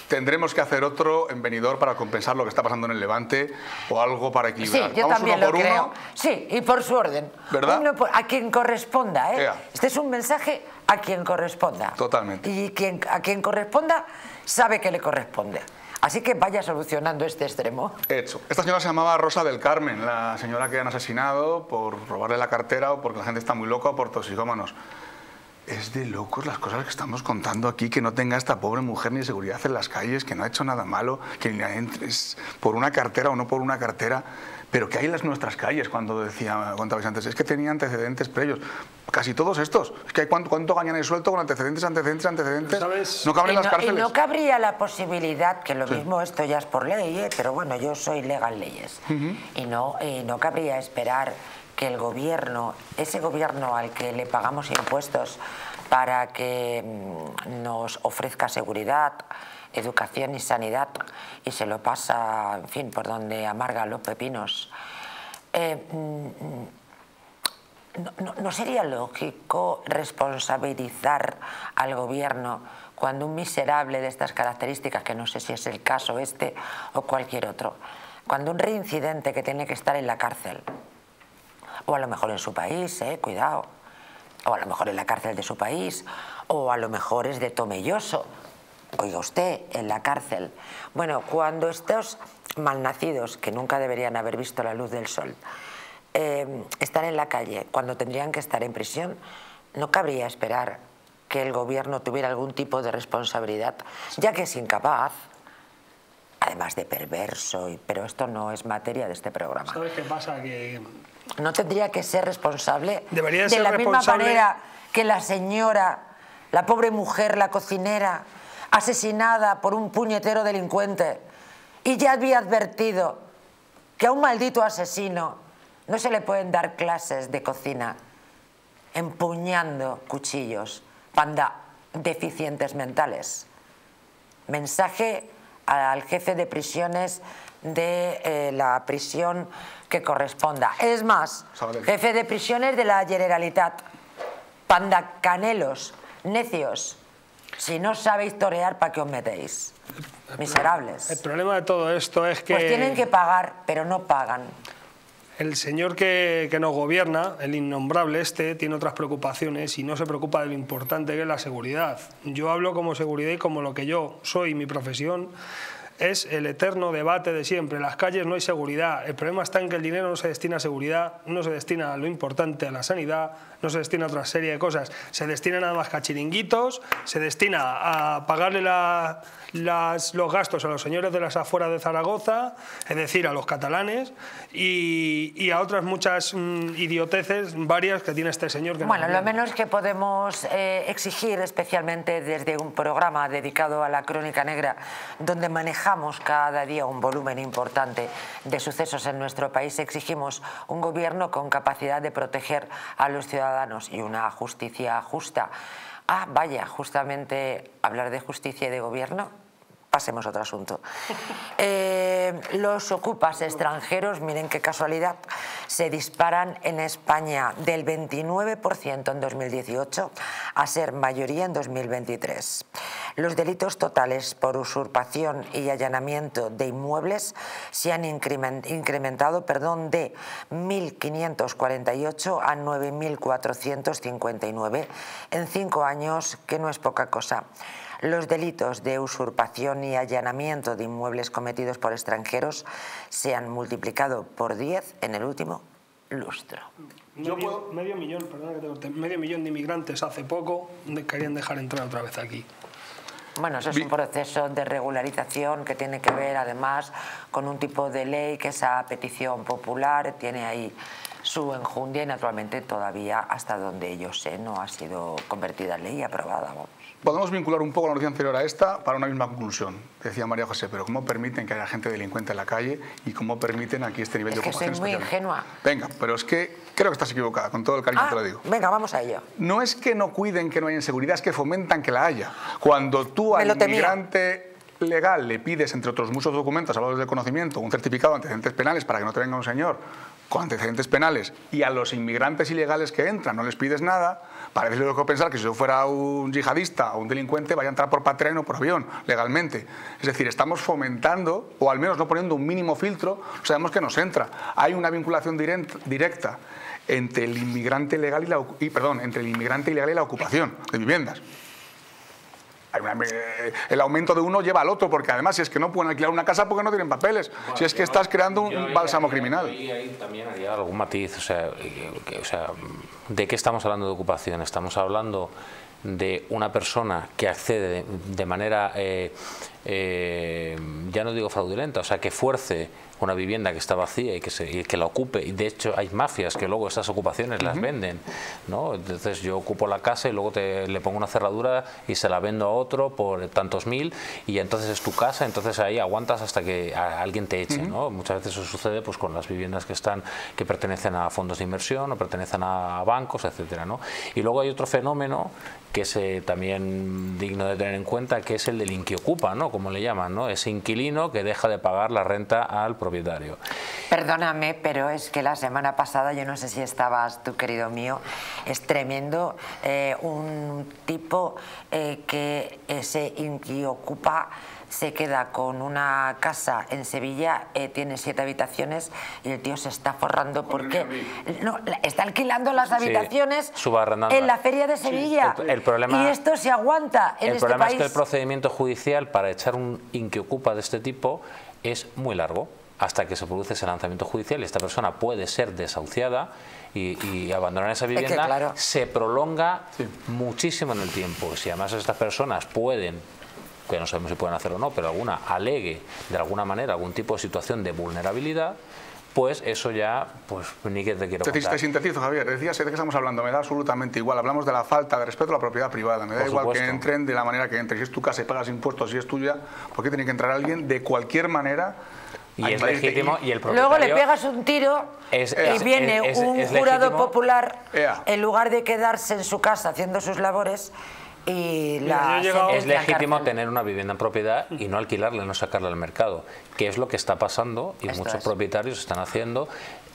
Tendremos que hacer otro en venidor para compensar lo que está pasando en el Levante o algo para equilibrar. Sí, yo también lo creo. Sí, y por su orden. ¿Verdad? a quien corresponda, ¿eh? Este es un mensaje a quien corresponda. Totalmente. Y quien, a quien corresponda sabe que le corresponde. Así que vaya solucionando este extremo. Hecho. Esta señora se llamaba Rosa del Carmen, la señora que han asesinado por robarle la cartera o porque la gente está muy loca por toxicómanos. Es de locos las cosas que estamos contando aquí, que no tenga esta pobre mujer ni seguridad en las calles, que no ha hecho nada malo, que ni entres por una cartera o no por una cartera pero que hay en las nuestras calles, cuando decía, contabais antes, es que tenía antecedentes previos. Casi todos estos. Es que hay cuánto, cuánto ganan el suelto con antecedentes, antecedentes, antecedentes. No caben en las cárceles. Y no cabría la posibilidad, que lo mismo esto ya es por ley, ¿eh? pero bueno, yo soy legal leyes. y, no, y no cabría esperar que el gobierno, ese gobierno al que le pagamos impuestos para que mm, nos ofrezca seguridad, educación y sanidad y se lo pasa, en fin, por donde amarga los pepinos. Eh, mm, no, sería lógico responsabilizar al gobierno cuando un miserable de estas características, que no sé si es el caso este o cualquier otro, cuando un reincidente que tiene que estar en la cárcel, o a lo mejor en su país, eh, cuidado, o a lo mejor en la cárcel de su país, o a lo mejor es de Tomelloso, oiga usted, en la cárcel. Bueno, cuando estos malnacidos, que nunca deberían haber visto la luz del sol, eh, están en la calle, cuando tendrían que estar en prisión, no cabría esperar que el gobierno tuviera algún tipo de responsabilidad, ya que es incapaz, además de perverso, pero esto no es materia de este programa. ¿Sabes qué pasa? Que... No tendría que ser responsable Debería de ser la misma manera que la señora, la pobre mujer, la cocinera, asesinada por un puñetero delincuente y ya había advertido que a un maldito asesino no se le pueden dar clases de cocina empuñando cuchillos, panda deficientes mentales. Mensaje al jefe de prisiones de eh, la prisión que corresponda. Es más, jefe de prisiones de la Generalitat, panda canelos, necios, si no sabéis torear, ¿para qué os metéis? Miserables. El problema de todo esto es que... Pues tienen que pagar, pero no pagan. El señor que, que, nos gobierna, el innombrable este, tiene otras preocupaciones y no se preocupa de lo importante que es la seguridad. Yo hablo como seguridad y como lo que yo soy, mi profesión, es el eterno debate de siempre. En las calles no hay seguridad. El problema está en que el dinero no se destina a seguridad, no se destina a lo importante, a la sanidad, no se destina a otra serie de cosas. Se destina nada más que a chiringuitos, se destina a pagarle los gastos a los señores de las afueras de Zaragoza, es decir, a los catalanes, y, a otras muchas mm, idioteces varias que tiene este señor. Que bueno, lo menos que podemos eh, exigir, especialmente desde un programa dedicado a la crónica negra, donde maneja manejamos cada día un volumen importante de sucesos en nuestro país, exigimos un gobierno con capacidad de proteger a los ciudadanos y una justicia justa. Ah, vaya, justamente hablar de justicia y de gobierno pasemos a otro asunto. <laughs> Eh, los ocupas extranjeros, miren qué casualidad, se disparan en España del 29% en 2018 a ser mayoría en 2023. Los delitos totales por usurpación y allanamiento de inmuebles se han incrementado perdón, de 1.548 a 9.459 en cinco años, que no es poca cosa los delitos de usurpación y allanamiento de inmuebles cometidos por extranjeros se han multiplicado por 10 en el último lustro. Medio, medio millón, medio millón de inmigrantes hace poco querían dejar entrar otra vez aquí. Bueno, eso es un proceso de regularización que tiene que ver además con un tipo de ley que esa petición popular tiene ahí su enjundia y naturalmente todavía hasta donde yo sé no ha sido convertida en ley y aprobada. Podemos vincular un poco la noticia anterior a esta para una misma conclusión. Decía María José, pero ¿cómo permiten que haya gente delincuente en la calle y cómo permiten aquí este nivel de ocupación? Es que soy muy ingenua. Venga, pero es que creo que estás equivocada, con todo el cariño que te lo ah, digo. Venga, vamos a ello. No es que no cuiden que no haya inseguridad, es que fomentan que la haya. Cuando tú al inmigrante legal le pides, entre otros muchos documentos, hablados de conocimiento, un certificado de antecedentes penales para que no te venga un señor con antecedentes penales y a los inmigrantes ilegales que entran no les pides nada, parece loco pensar que si yo fuera un yihadista o un delincuente vaya a entrar por patria o por avión, legalmente. Es decir, estamos fomentando, o al menos no poniendo un mínimo filtro, sabemos que nos entra. Hay una vinculación directa entre el inmigrante legal y la, y, perdón, entre el inmigrante ilegal y la ocupación de viviendas el aumento de uno lleva al otro, porque además si es que no pueden alquilar una casa porque no tienen papeles, si es que estás creando un bálsamo criminal. Y ahí también haría algún matiz, o sea, o sea, ¿de qué estamos hablando de ocupación? Estamos hablando de una persona que accede de, manera, eh, eh, ya no digo fraudulenta, o sea, que fuerce una vivienda que está vacía y que, se, que la ocupe. Y de hecho hay mafias que luego esas ocupaciones las venden. ¿no? Entonces yo ocupo la casa y luego te, le pongo una cerradura y se la vendo a otro por tantos mil y entonces es tu casa, entonces ahí aguantas hasta que alguien te eche. ¿no? Muchas veces eso sucede pues, con las viviendas que, están, que pertenecen a fondos de inversión o pertenecen a bancos, etcétera, ¿no? Y luego hay otro fenómeno que es eh, también digno de tener en cuenta, que es el del inquiocupa, ¿no? como le llaman, ¿no? ese inquilino que deja de pagar la renta al propietario. Perdóname, pero es que la semana pasada, yo no sé si estabas tú, querido mío, es tremendo eh, un tipo eh, que se inquiocupa se queda con una casa en Sevilla, eh, tiene siete habitaciones y el tío se está forrando porque no, está alquilando las habitaciones en la feria de Sevilla. El, problema, y esto se aguanta en el este problema es que el procedimiento judicial para echar un inquiocupa de este tipo es muy largo hasta que se produce ese lanzamiento judicial y esta persona puede ser desahuciada y, abandonar esa vivienda, se prolonga muchísimo en el tiempo. Si además estas personas pueden que no sabemos si pueden hacer o no, pero alguna alegue de alguna manera algún tipo de situación de vulnerabilidad, pues eso ya, pues ni que te quiero te, contar. Te sintetizo, Javier. Decías de qué estamos hablando. Me da absolutamente igual. Hablamos de la falta de respeto a la propiedad privada. Me da igual que entren de la manera que entren. Si es tu casa y pagas impuestos, si es tuya, ¿por qué tiene que entrar alguien de cualquier manera? Y es legítimo y el Luego le pegas un tiro y viene un jurado popular, en lugar de quedarse en su casa haciendo sus labores, y la es legítimo tener una vivienda en propiedad y no alquilarla, no sacarla al mercado, que es lo que está pasando y muchos propietarios están haciendo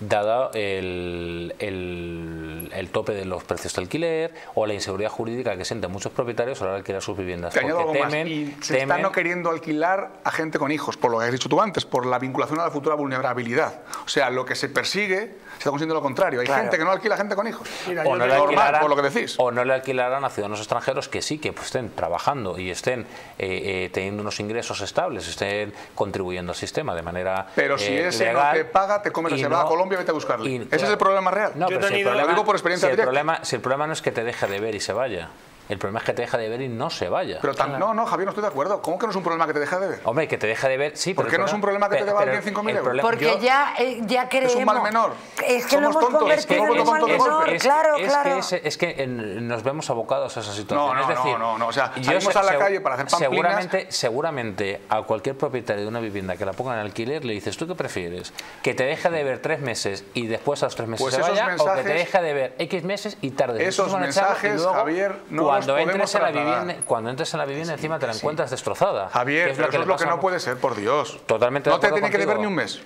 dado el, el, tope de los precios de alquiler o la inseguridad jurídica que sienten muchos propietarios a la hora de alquilar sus viviendas. temen, Y se están no queriendo alquilar a gente con hijos, por lo que has dicho tú antes, por la vinculación a la futura vulnerabilidad. O sea, lo que se persigue se está consiguiendo lo contrario. Hay gente que no alquila a gente con hijos. o, no le normal, por lo que decís. o no le alquilarán a ciudadanos extranjeros que sí que pues, estén trabajando y estén eh, eh, teniendo unos ingresos estables, estén contribuyendo al sistema de manera Pero si eh, ese no te paga, te comes se va a Colombia y vete a buscarlo. Ese es el problema real. No, pero si el problema, lo digo por experiencia si el Problema, si el problema no es que te deje de ver y se vaya, El problema es que te deja de ver y no se vaya. Pero tan, no, no, Javier, no estoy de acuerdo. ¿Cómo que no es un problema que te deja de ver? Hombre, que te deja de ver, sí. ¿Por qué no es un problema que te deba alguien 5.000 euros? Porque ya, eh, ya creemos... Es un mal menor. Es que lo hemos convertido en un mal menor, claro, es claro. Que es, es que nos vemos abocados a esa situación. No, no, es decir, no, no, o sea, salimos a la calle para hacer pamplinas... Seguramente, seguramente a cualquier propietario de una vivienda que la ponga en alquiler le dices, ¿tú qué prefieres? ¿Que te deje de ver tres meses y después a los tres meses Pues se vaya? mensajes- ¿O que te deje de ver X meses y tarde? Esos mensajes, Javier, no cuando entres en la vivienda, Cuando entres en la vivienda encima te la encuentras destrozada. Javier, que es pero lo que eso es lo que no puede ser, por Dios. Totalmente No te tiene que deber ni contigo. un mes.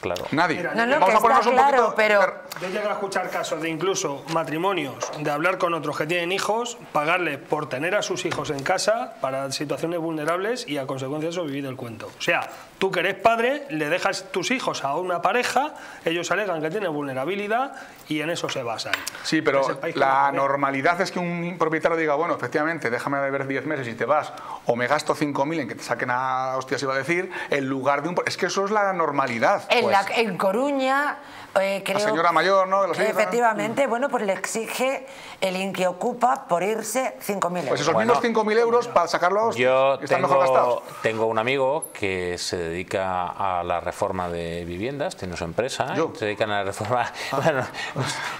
Claro. Nadie. No, no, Vamos que a ponernos está un claro, poquito... pero... Yo llego a escuchar casos de incluso matrimonios, de hablar con otros que tienen hijos, pagarle por tener a sus hijos en casa para situaciones vulnerables y a consecuencia de eso vivir el cuento. O sea, tú que eres padre, le dejas tus hijos a una pareja, ellos alegan que tienen vulnerabilidad y en eso se basan. Sí, pero la normalidad es que un propietario diga, bueno, efectivamente, déjame de ver 10 meses y te vas, o me gasto 5.000 en que te saquen a hostias, iba a decir, en lugar de un... Es que eso es la normalidad. En, la- Pues, en Coruña, eh, creo... señora mayor, ¿no? ¿no? Efectivamente, bueno, pues le exige el in que ocupa por irse 5.000 euros. Pues esos Bueno. mismos 5.000 euros para sacarlo a hostias, Yo que están mejor tengo, gastados. tengo un amigo que se dedica a la reforma de viviendas, tiene su empresa, Yo. se dedican a la reforma. Bueno,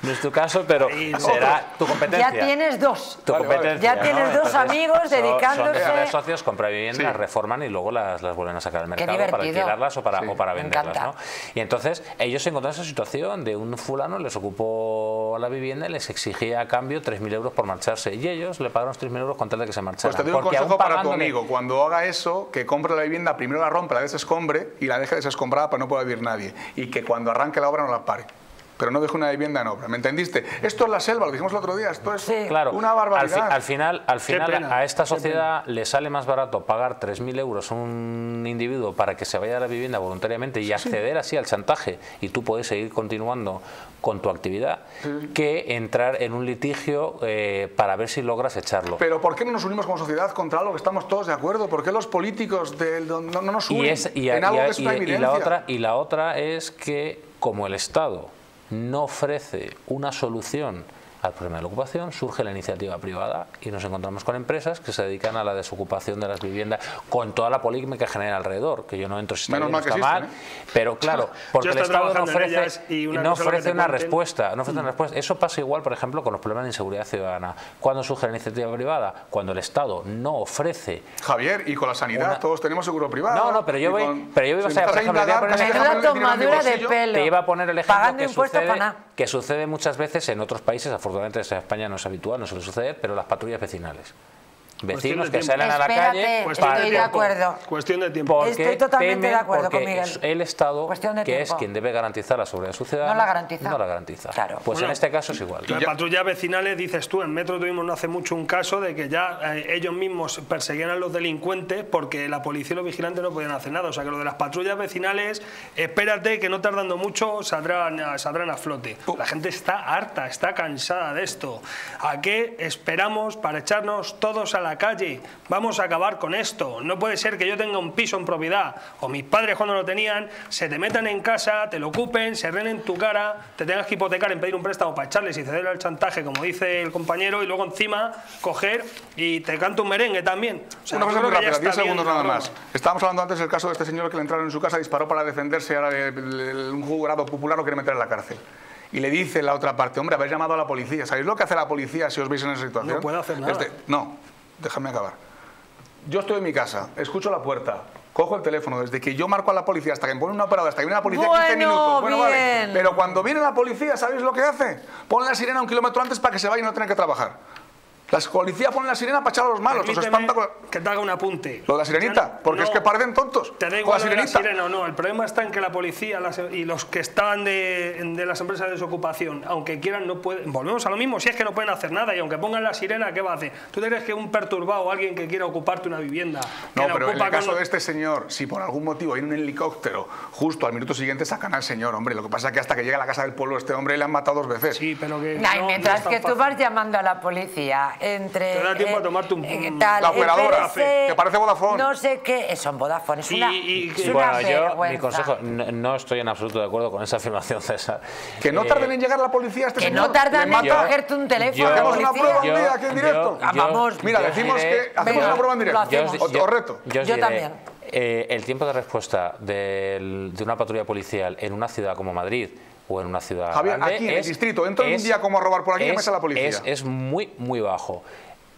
no es tu caso, pero será tu competencia. Ya tienes dos. Tu Vale, vale. competencia, Ya tienes dos amigos son- dedicándose- Son, tres socios, compran viviendas, Sí. reforman y luego las, las vuelven a sacar al mercado para alquilarlas o para, Sí. o para venderlas. ¿no? Y entonces ellos se encontraron esa situación de un fulano les ocupó la vivienda y les exigía a cambio 3.000 euros por marcharse. Y ellos le pagaron los 3.000 euros con tal de que se marcharan. Pues te doy un consejo para tu amigo. Cuando haga eso, que compre la vivienda, primero la rompa, la desescombre y la deje desescombrada para no poder vivir nadie. Y que cuando arranque la obra no la pare. Pero no deje una vivienda en obra. ¿Me entendiste? Esto es la selva, lo dijimos el otro día. Esto es Sí. Claro, una al, barbaridad. fi- al final, al final a esta sociedad le sale más barato pagar 3.000 euros a un individuo para que se vaya a la vivienda voluntariamente y acceder así al chantaje y tú puedes seguir continuando con tu actividad que entrar en un litigio eh, para ver si logras echarlo. Pero ¿por qué no nos unimos como sociedad contra algo que estamos todos de acuerdo? ¿Por qué los políticos del- no, no nos unen y, es, y, en y- algo que es y- una y evidencia? la otra, y la otra es que como el Estado no ofrece una solución al problema de la ocupación, surge la iniciativa privada y nos encontramos con empresas que se dedican a la desocupación de las viviendas con toda la polémica que genera alrededor, que yo no entro si está Menos bien o mal que está mal, existen, pero claro, <laughs> porque el Estado no ofrece, y una no ofrece una cuenten. respuesta, no ofrece una respuesta. Eso pasa igual, por ejemplo, con los problemas de inseguridad ciudadana. ¿Cuándo surge la iniciativa privada? Cuando el Estado no ofrece Javier, y con la sanidad Una- todos tenemos seguro privado. No, no, pero yo voy- con- pero yo voy, si por a ejemplo, a poner tomadura de pelo. te iba a poner el ejemplo que sucede, que sucede muchas veces en otros países, afortunadamente en España no es habitual, no suele suceder, pero las patrullas vecinales. Vecinos que salen a la Espérate, calle Cuestión estoy de acuerdo. Cuestión de tiempo. Estoy totalmente temen, de acuerdo con Miguel. el Estado, que es tiempo. quien debe garantizar la seguridad ciudadana, No la garantiza. no la garantiza. Claro. Pues en Bueno, este caso es igual. Las patrullas vecinales, dices tú, en Metro tuvimos no hace mucho un caso de que ya eh, ellos mismos perseguían a los delincuentes porque la policía y los vigilantes no podían hacer nada. O sea que lo de las patrullas vecinales, espérate que no tardando mucho saldrán, a- saldrán a flote. La gente está harta, está cansada de esto. ¿A qué esperamos para echarnos todos a la calle? Vamos a acabar con esto. No puede ser que yo tenga un piso en propiedad o mis padres cuando lo tenían se te metan en casa, te lo ocupen, se ren en tu cara, te tengas que hipotecar en pedir un préstamo para echarles y cederle al chantaje, como dice el compañero, y luego encima coger y te canto un merengue también. O sea, Una cosa muy rápida, 10 está bien segundos la nada más. Estábamos hablando antes del caso de este señor que le entraron en su casa, disparó para defenderse ahora un jurado popular lo quiere meter en la cárcel. Y le dice la otra parte, hombre, habéis llamado a la policía. ¿Sabéis lo que hace la policía si os veis en esa situación? No puede hacer nada. Es de- no, déjame acabar. Yo estoy en mi casa, escucho la puerta, cojo el teléfono, desde que yo marco a la policía hasta que me pone una parada, hasta que viene la policía 15 Bueno, minutos. Bueno, bien. vale. Pero cuando viene la policía, ¿sabéis lo que hace? Pone la sirena un kilómetro antes para que se vaya y no tenga que trabajar. La policía pone la sirena para echar a los malos, los espanta con... que te haga un apunte. Lo de la sirenita, porque es que parecen tontos. Te da igual la sirenita. sirena o no. El problema está en que la policía las- y los que están de, de las empresas de desocupación, aunque quieran, no pueden. Volvemos a lo mismo, si es que no pueden hacer nada y aunque pongan la sirena, ¿qué va a hacer? ¿Tú te crees que un perturbado o alguien que quiera ocuparte una vivienda? No, pero en el caso con- de este señor, si por algún motivo hay un helicóptero, justo al minuto siguiente sacan al señor, hombre. Lo que pasa es que hasta que llega a la casa del pueblo este hombre le han matado dos veces. Sí, pero que. Ay, no, no mientras es que tú fácil. vas llamando a la policía entre... Te da tiempo eh, a tomarte un- eh, tal, La operadora, EPS, que parece Vodafone. No sé qué, eh, son Vodafone, es una, y- es y- una Bueno, yo, mi consejo, no, no estoy en absoluto de acuerdo con esa afirmación, <laughs> César. Que no Eh, tarden en llegar la policía a este Que señor. no tardan en cogerte un teléfono, Hacemos una prueba un Yo- día aquí en directo. Vamos. Mira, decimos diré- que hacemos Venga, una prueba en directo. Os, reto. Yo, también. eh, el tiempo de respuesta de una patrulla policial en una ciudad como Madrid o en una ciudad Javier, grande aquí en el es- distrito, entro en un es- día como a robar por aquí y es- llamas a la policía. Es, es muy, muy bajo.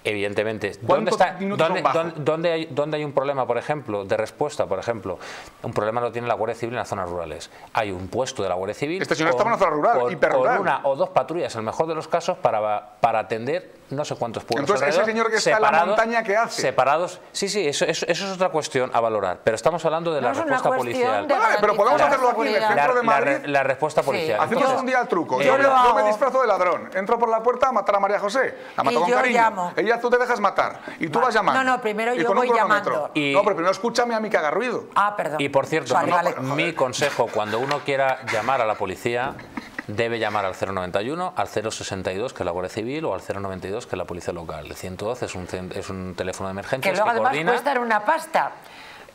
Evidentemente. ¿Dónde, ¿Cuántos está, dónde, dónde- hay, dónde hay un problema, por ejemplo, de respuesta? Por ejemplo, un problema lo tiene la Guardia Civil en las zonas rurales. Hay un puesto de la Guardia Civil. Señor está en una zona rural, con- hiperrural. con una o dos patrullas, en el mejor de los casos, para, para atender no sé cuántos pueblos. Entonces, ese señor que está en la montaña, ¿qué hace? Separados. Sí, sí, eso, eso, eso es otra cuestión a valorar. Pero estamos hablando de No la respuesta policial. Vale, pero podemos hacerlo aquí en el centro de La- la Madrid. re- la respuesta policial. Hacemos Entonces, un día el truco. Yo, me disfrazo de ladrón. Entro por la puerta a matar a María José. La mato Y con yo cariño. llamo. Ella tú te dejas matar. Y tú Vale. vas llamando. No, no, primero yo voy llamando. Y- No, pero primero escúchame a mí que haga ruido. Ah, perdón. Y por cierto, mi consejo, cuando uno quiera llamar a la policía, debe llamar al 091, al 062, que es la Guardia Civil, o al 092, que es la Policía Local. El 112 es un, es un teléfono de emergencias Que luego que además coordina. cuestan una pasta.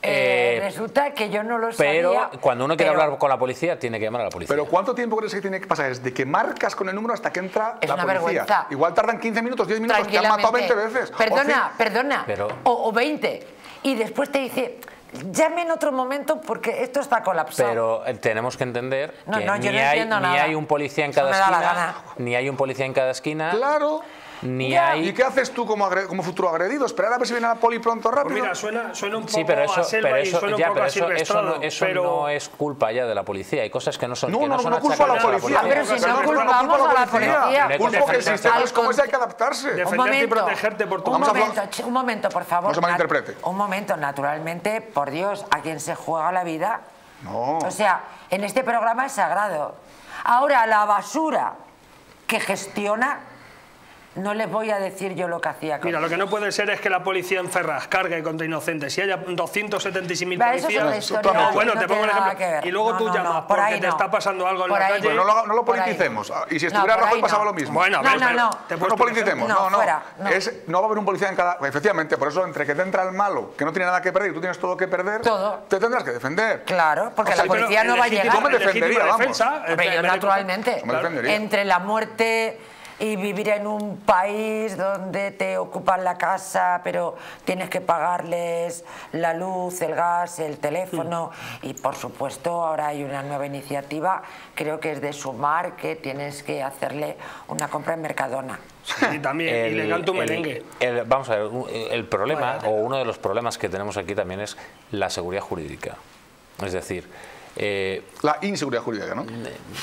Eh, Eh, resulta que yo no lo Pero sabía. cuando uno quiere pero hablar con la policía, tiene que llamar a la policía. Pero ¿cuánto tiempo crees que tiene que pasar desde que marcas con el número hasta que entra Es la una policía? vergüenza. Igual tardan 15 minutos, 10 minutos, te han matado 20 veces. Perdona, perdona. Pero- O, o 20. Y después te dice, llame en otro momento porque esto está colapsado. Pero eh, tenemos que entender No, que no, yo ni, no hay, entiendo ni nada. hay un policía en cada esquina, ni hay un policía en cada esquina, Claro. Ni Ya. hay... ¿Y qué haces tú como, agre- como futuro agredido? ¿Esperar a ver si viene la poli pronto rápido? Pues mira, suena, suena un poco Sí, pero eso, a selva pero y eso, suena un ya, poco pero a eso, no, eso pero... no es culpa ya de la policía. Hay cosas que no son. No, que no, no, son no culpo a la policía. Pero si no culpamos a la policía. Culpo que el sistema es como ese, hay que adaptarse. Defenderte Un y momento, protegerte por tu un momento, un momento, por favor. No se malinterprete. Un momento, naturalmente, por Dios, a quien se juega la vida. No. O sea, en este programa es sagrado. Ahora, la basura que gestiona, no les voy a decir yo lo que hacía. con Mira, lo que no puede ser es que la policía en Ferraz cargue contra inocentes. Si haya 276.000 Va, eso es policías... historia. No, bueno, no te pongo un ejemplo. Y luego No, tú no, llamas no, por porque te no. está pasando algo en Por la calle... Pues no lo, politicemos. Ah, Y si No, estuviera Rajoy pasaba no. lo mismo. Bueno, No, no, no. te No, politicemos, No, no, no. fuera, no. Es, no va a haber un policía en cada... Efectivamente, por eso entre que te entra el malo, que no tiene nada que perder y tú tienes todo que perder, Todo. te tendrás que defender. Claro, porque O sea, la policía no va a llegar. Yo me defendería, vamos. defensa, Hombre, yo eh, naturalmente. Yo me defendería. Entre la muerte y vivir en un país donde te ocupan la casa, pero tienes que pagarles la luz, el gas, el teléfono y por supuesto ahora hay una nueva iniciativa, creo que es de Sumar, que tienes que hacerle una compra en Mercadona. Y también, y le canto un merengue. el- vamos a ver, un- el problema, o uno de los problemas que tenemos aquí también es la seguridad jurídica. Es decir, eh, La inseguridad jurídica, ¿no?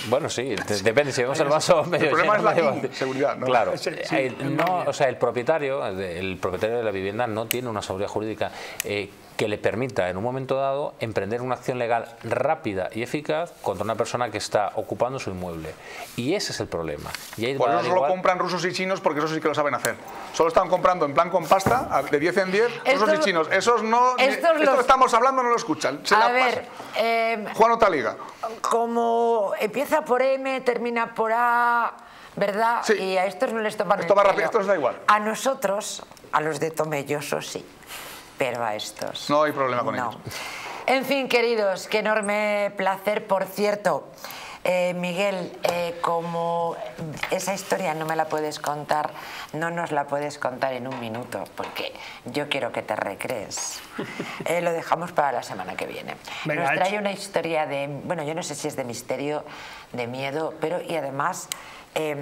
bueno, sí, de- depende si vemos el vaso <laughs> medio problema lleno, es la medio inseguridad, ¿no? Claro, <laughs> Sí, el, no, o sea, el propietario, el propietario de la vivienda no tiene una seguridad jurídica. Eh, que le permita en un momento dado emprender una acción legal rápida y eficaz contra una persona que está ocupando su inmueble. Y ese es el problema. Y ahí Por eso solo igual- compran rusos y chinos porque esos sí que lo saben hacer. Solo están comprando en plan con pasta, de 10 en 10, rusos Estos- y chinos. Esos no... estos esto los- que estamos hablando no lo escuchan. Se la A ver, pasan. eh, Juan Otaliga. como empieza por M, termina por A, ¿verdad? Sí. Y a estos no les toman Esto el va rápido, esto da igual. A nosotros, a los de Tomelloso sí, pero a estos No hay problema con no. ellos. En fin, queridos, qué enorme placer. Por cierto, eh, Miguel, eh, como esa historia no me la puedes contar, no nos la puedes contar en un minuto, porque yo quiero que te recrees. <laughs> Eh, lo dejamos para la semana que viene. Venga, nos trae una historia de, bueno, yo no sé si es de misterio, de miedo, pero y además em,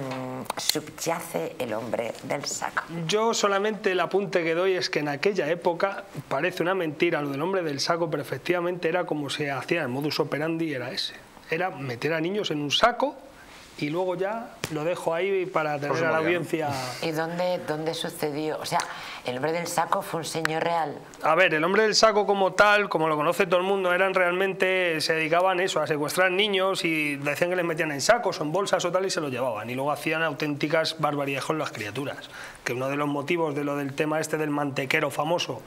subyace el hombre del saco. Yo solamente el apunte que doy es que en aquella época parece una mentira lo del hombre del saco, pero efectivamente era como se hacía, el modus operandi era ese. Era meter a niños en un saco y luego ya lo dejo ahí para tener Próximo a la audiencia... ¿Y dónde, dónde sucedió? O sea, el hombre del saco fue un señor real. A ver, el hombre del saco como tal, como lo conoce todo el mundo, eran realmente, se dedicaban eso, a secuestrar niños y decían que les metían en sacos o en bolsas o tal y se los llevaban. Y luego hacían auténticas barbaridades con las criaturas. Que uno de los motivos de lo del tema este del mantequero famoso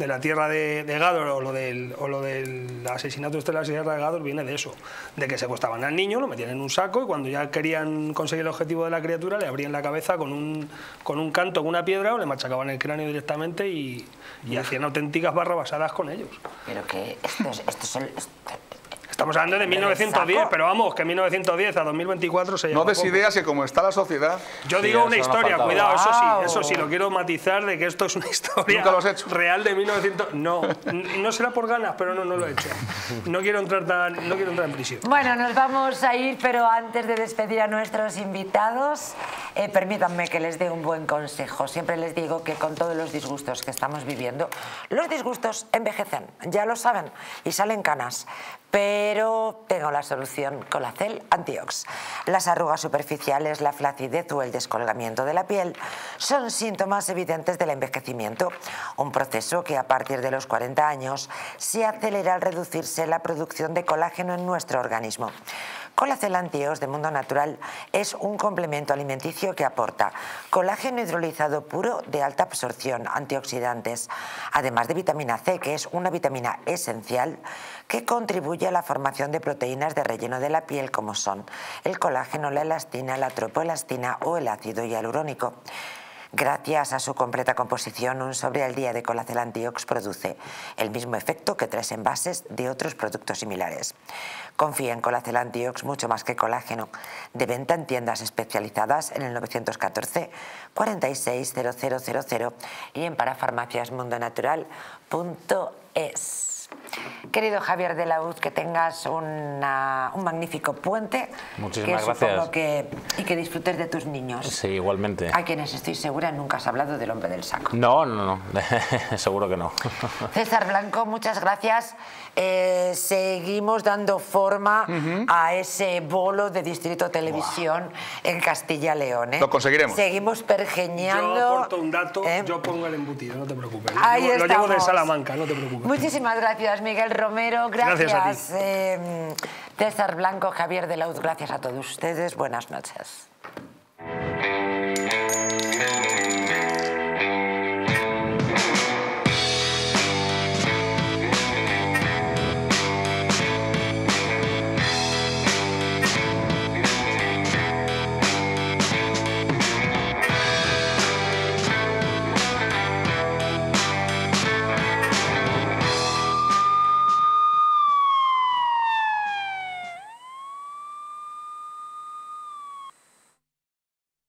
de la tierra de, de Gador o lo, del, o lo del asesinato este de la sierra de Gador viene de eso, de que secuestraban al niño, lo metían en un saco y cuando ya querían conseguir el objetivo de la criatura le abrían la cabeza con un, con un canto, con una piedra o le machacaban el cráneo directamente y, y hacían auténticas barrabasadas con ellos. Pero que estos, estos son... Estamos hablando de 1910, pero vamos, que 1910 a 2024 se llama No des ideas que como está la sociedad... Yo Sí, digo una historia, cuidado, eso sí, eso sí, lo quiero matizar de que esto es una <laughs> historia ¿Nunca lo has hecho? real de 1900. No, no será por ganas, pero no, no lo he hecho. No quiero entrar tan, no quiero entrar en prisión. Bueno, nos vamos a ir, pero antes de despedir a nuestros invitados, eh, permítanme que les dé un buen consejo. Siempre les digo que con todos los disgustos que estamos viviendo, los disgustos envejecen, ya lo saben, y salen canas. Pero tengo la solución Colacel Antiox. Las arrugas superficiales, la flacidez o el descolgamiento de la piel son síntomas evidentes del envejecimiento, un proceso que a partir de los 40 años se acelera al reducirse la producción de colágeno en nuestro organismo. Colacel Antiox de Mundo Natural es un complemento alimenticio que aporta colágeno hidrolizado puro de alta absorción, antioxidantes, además de vitamina C, que es una vitamina esencial que contribuye a la formación de proteínas de relleno de la piel como son el colágeno, la elastina, la tropoelastina o el ácido hialurónico. Gracias a su completa composición, un sobre al día de Colacel Antiox produce el mismo efecto que tres envases de otros productos similares. Confía en Colacel Antiox mucho más que colágeno. De venta en tiendas especializadas en el 914 460000 y en parafarmaciasmundonatural.es. Querido Javier de la Uz, que tengas una- un magnífico puente. Muchísimas que gracias. que, y que disfrutes de tus niños. Sí, igualmente. A quienes estoy segura nunca has hablado del hombre del saco. No, no, no, <laughs> seguro que no. <laughs> César Blanco, muchas gracias. Eh, seguimos dando forma a ese bolo de Distrito Televisión en Castilla-León. ¿eh? Lo conseguiremos. Seguimos pergeñando. Yo aporto un dato, ¿eh? yo pongo el embutido, no te preocupes. Lo Ahí llevo- lo llevo de. Salamanca, no te preocupes. Muchísimas gracias, Miguel Romero. Gracias, em, César Blanco, Javier de Laud. Gracias a todos ustedes. Buenas noches.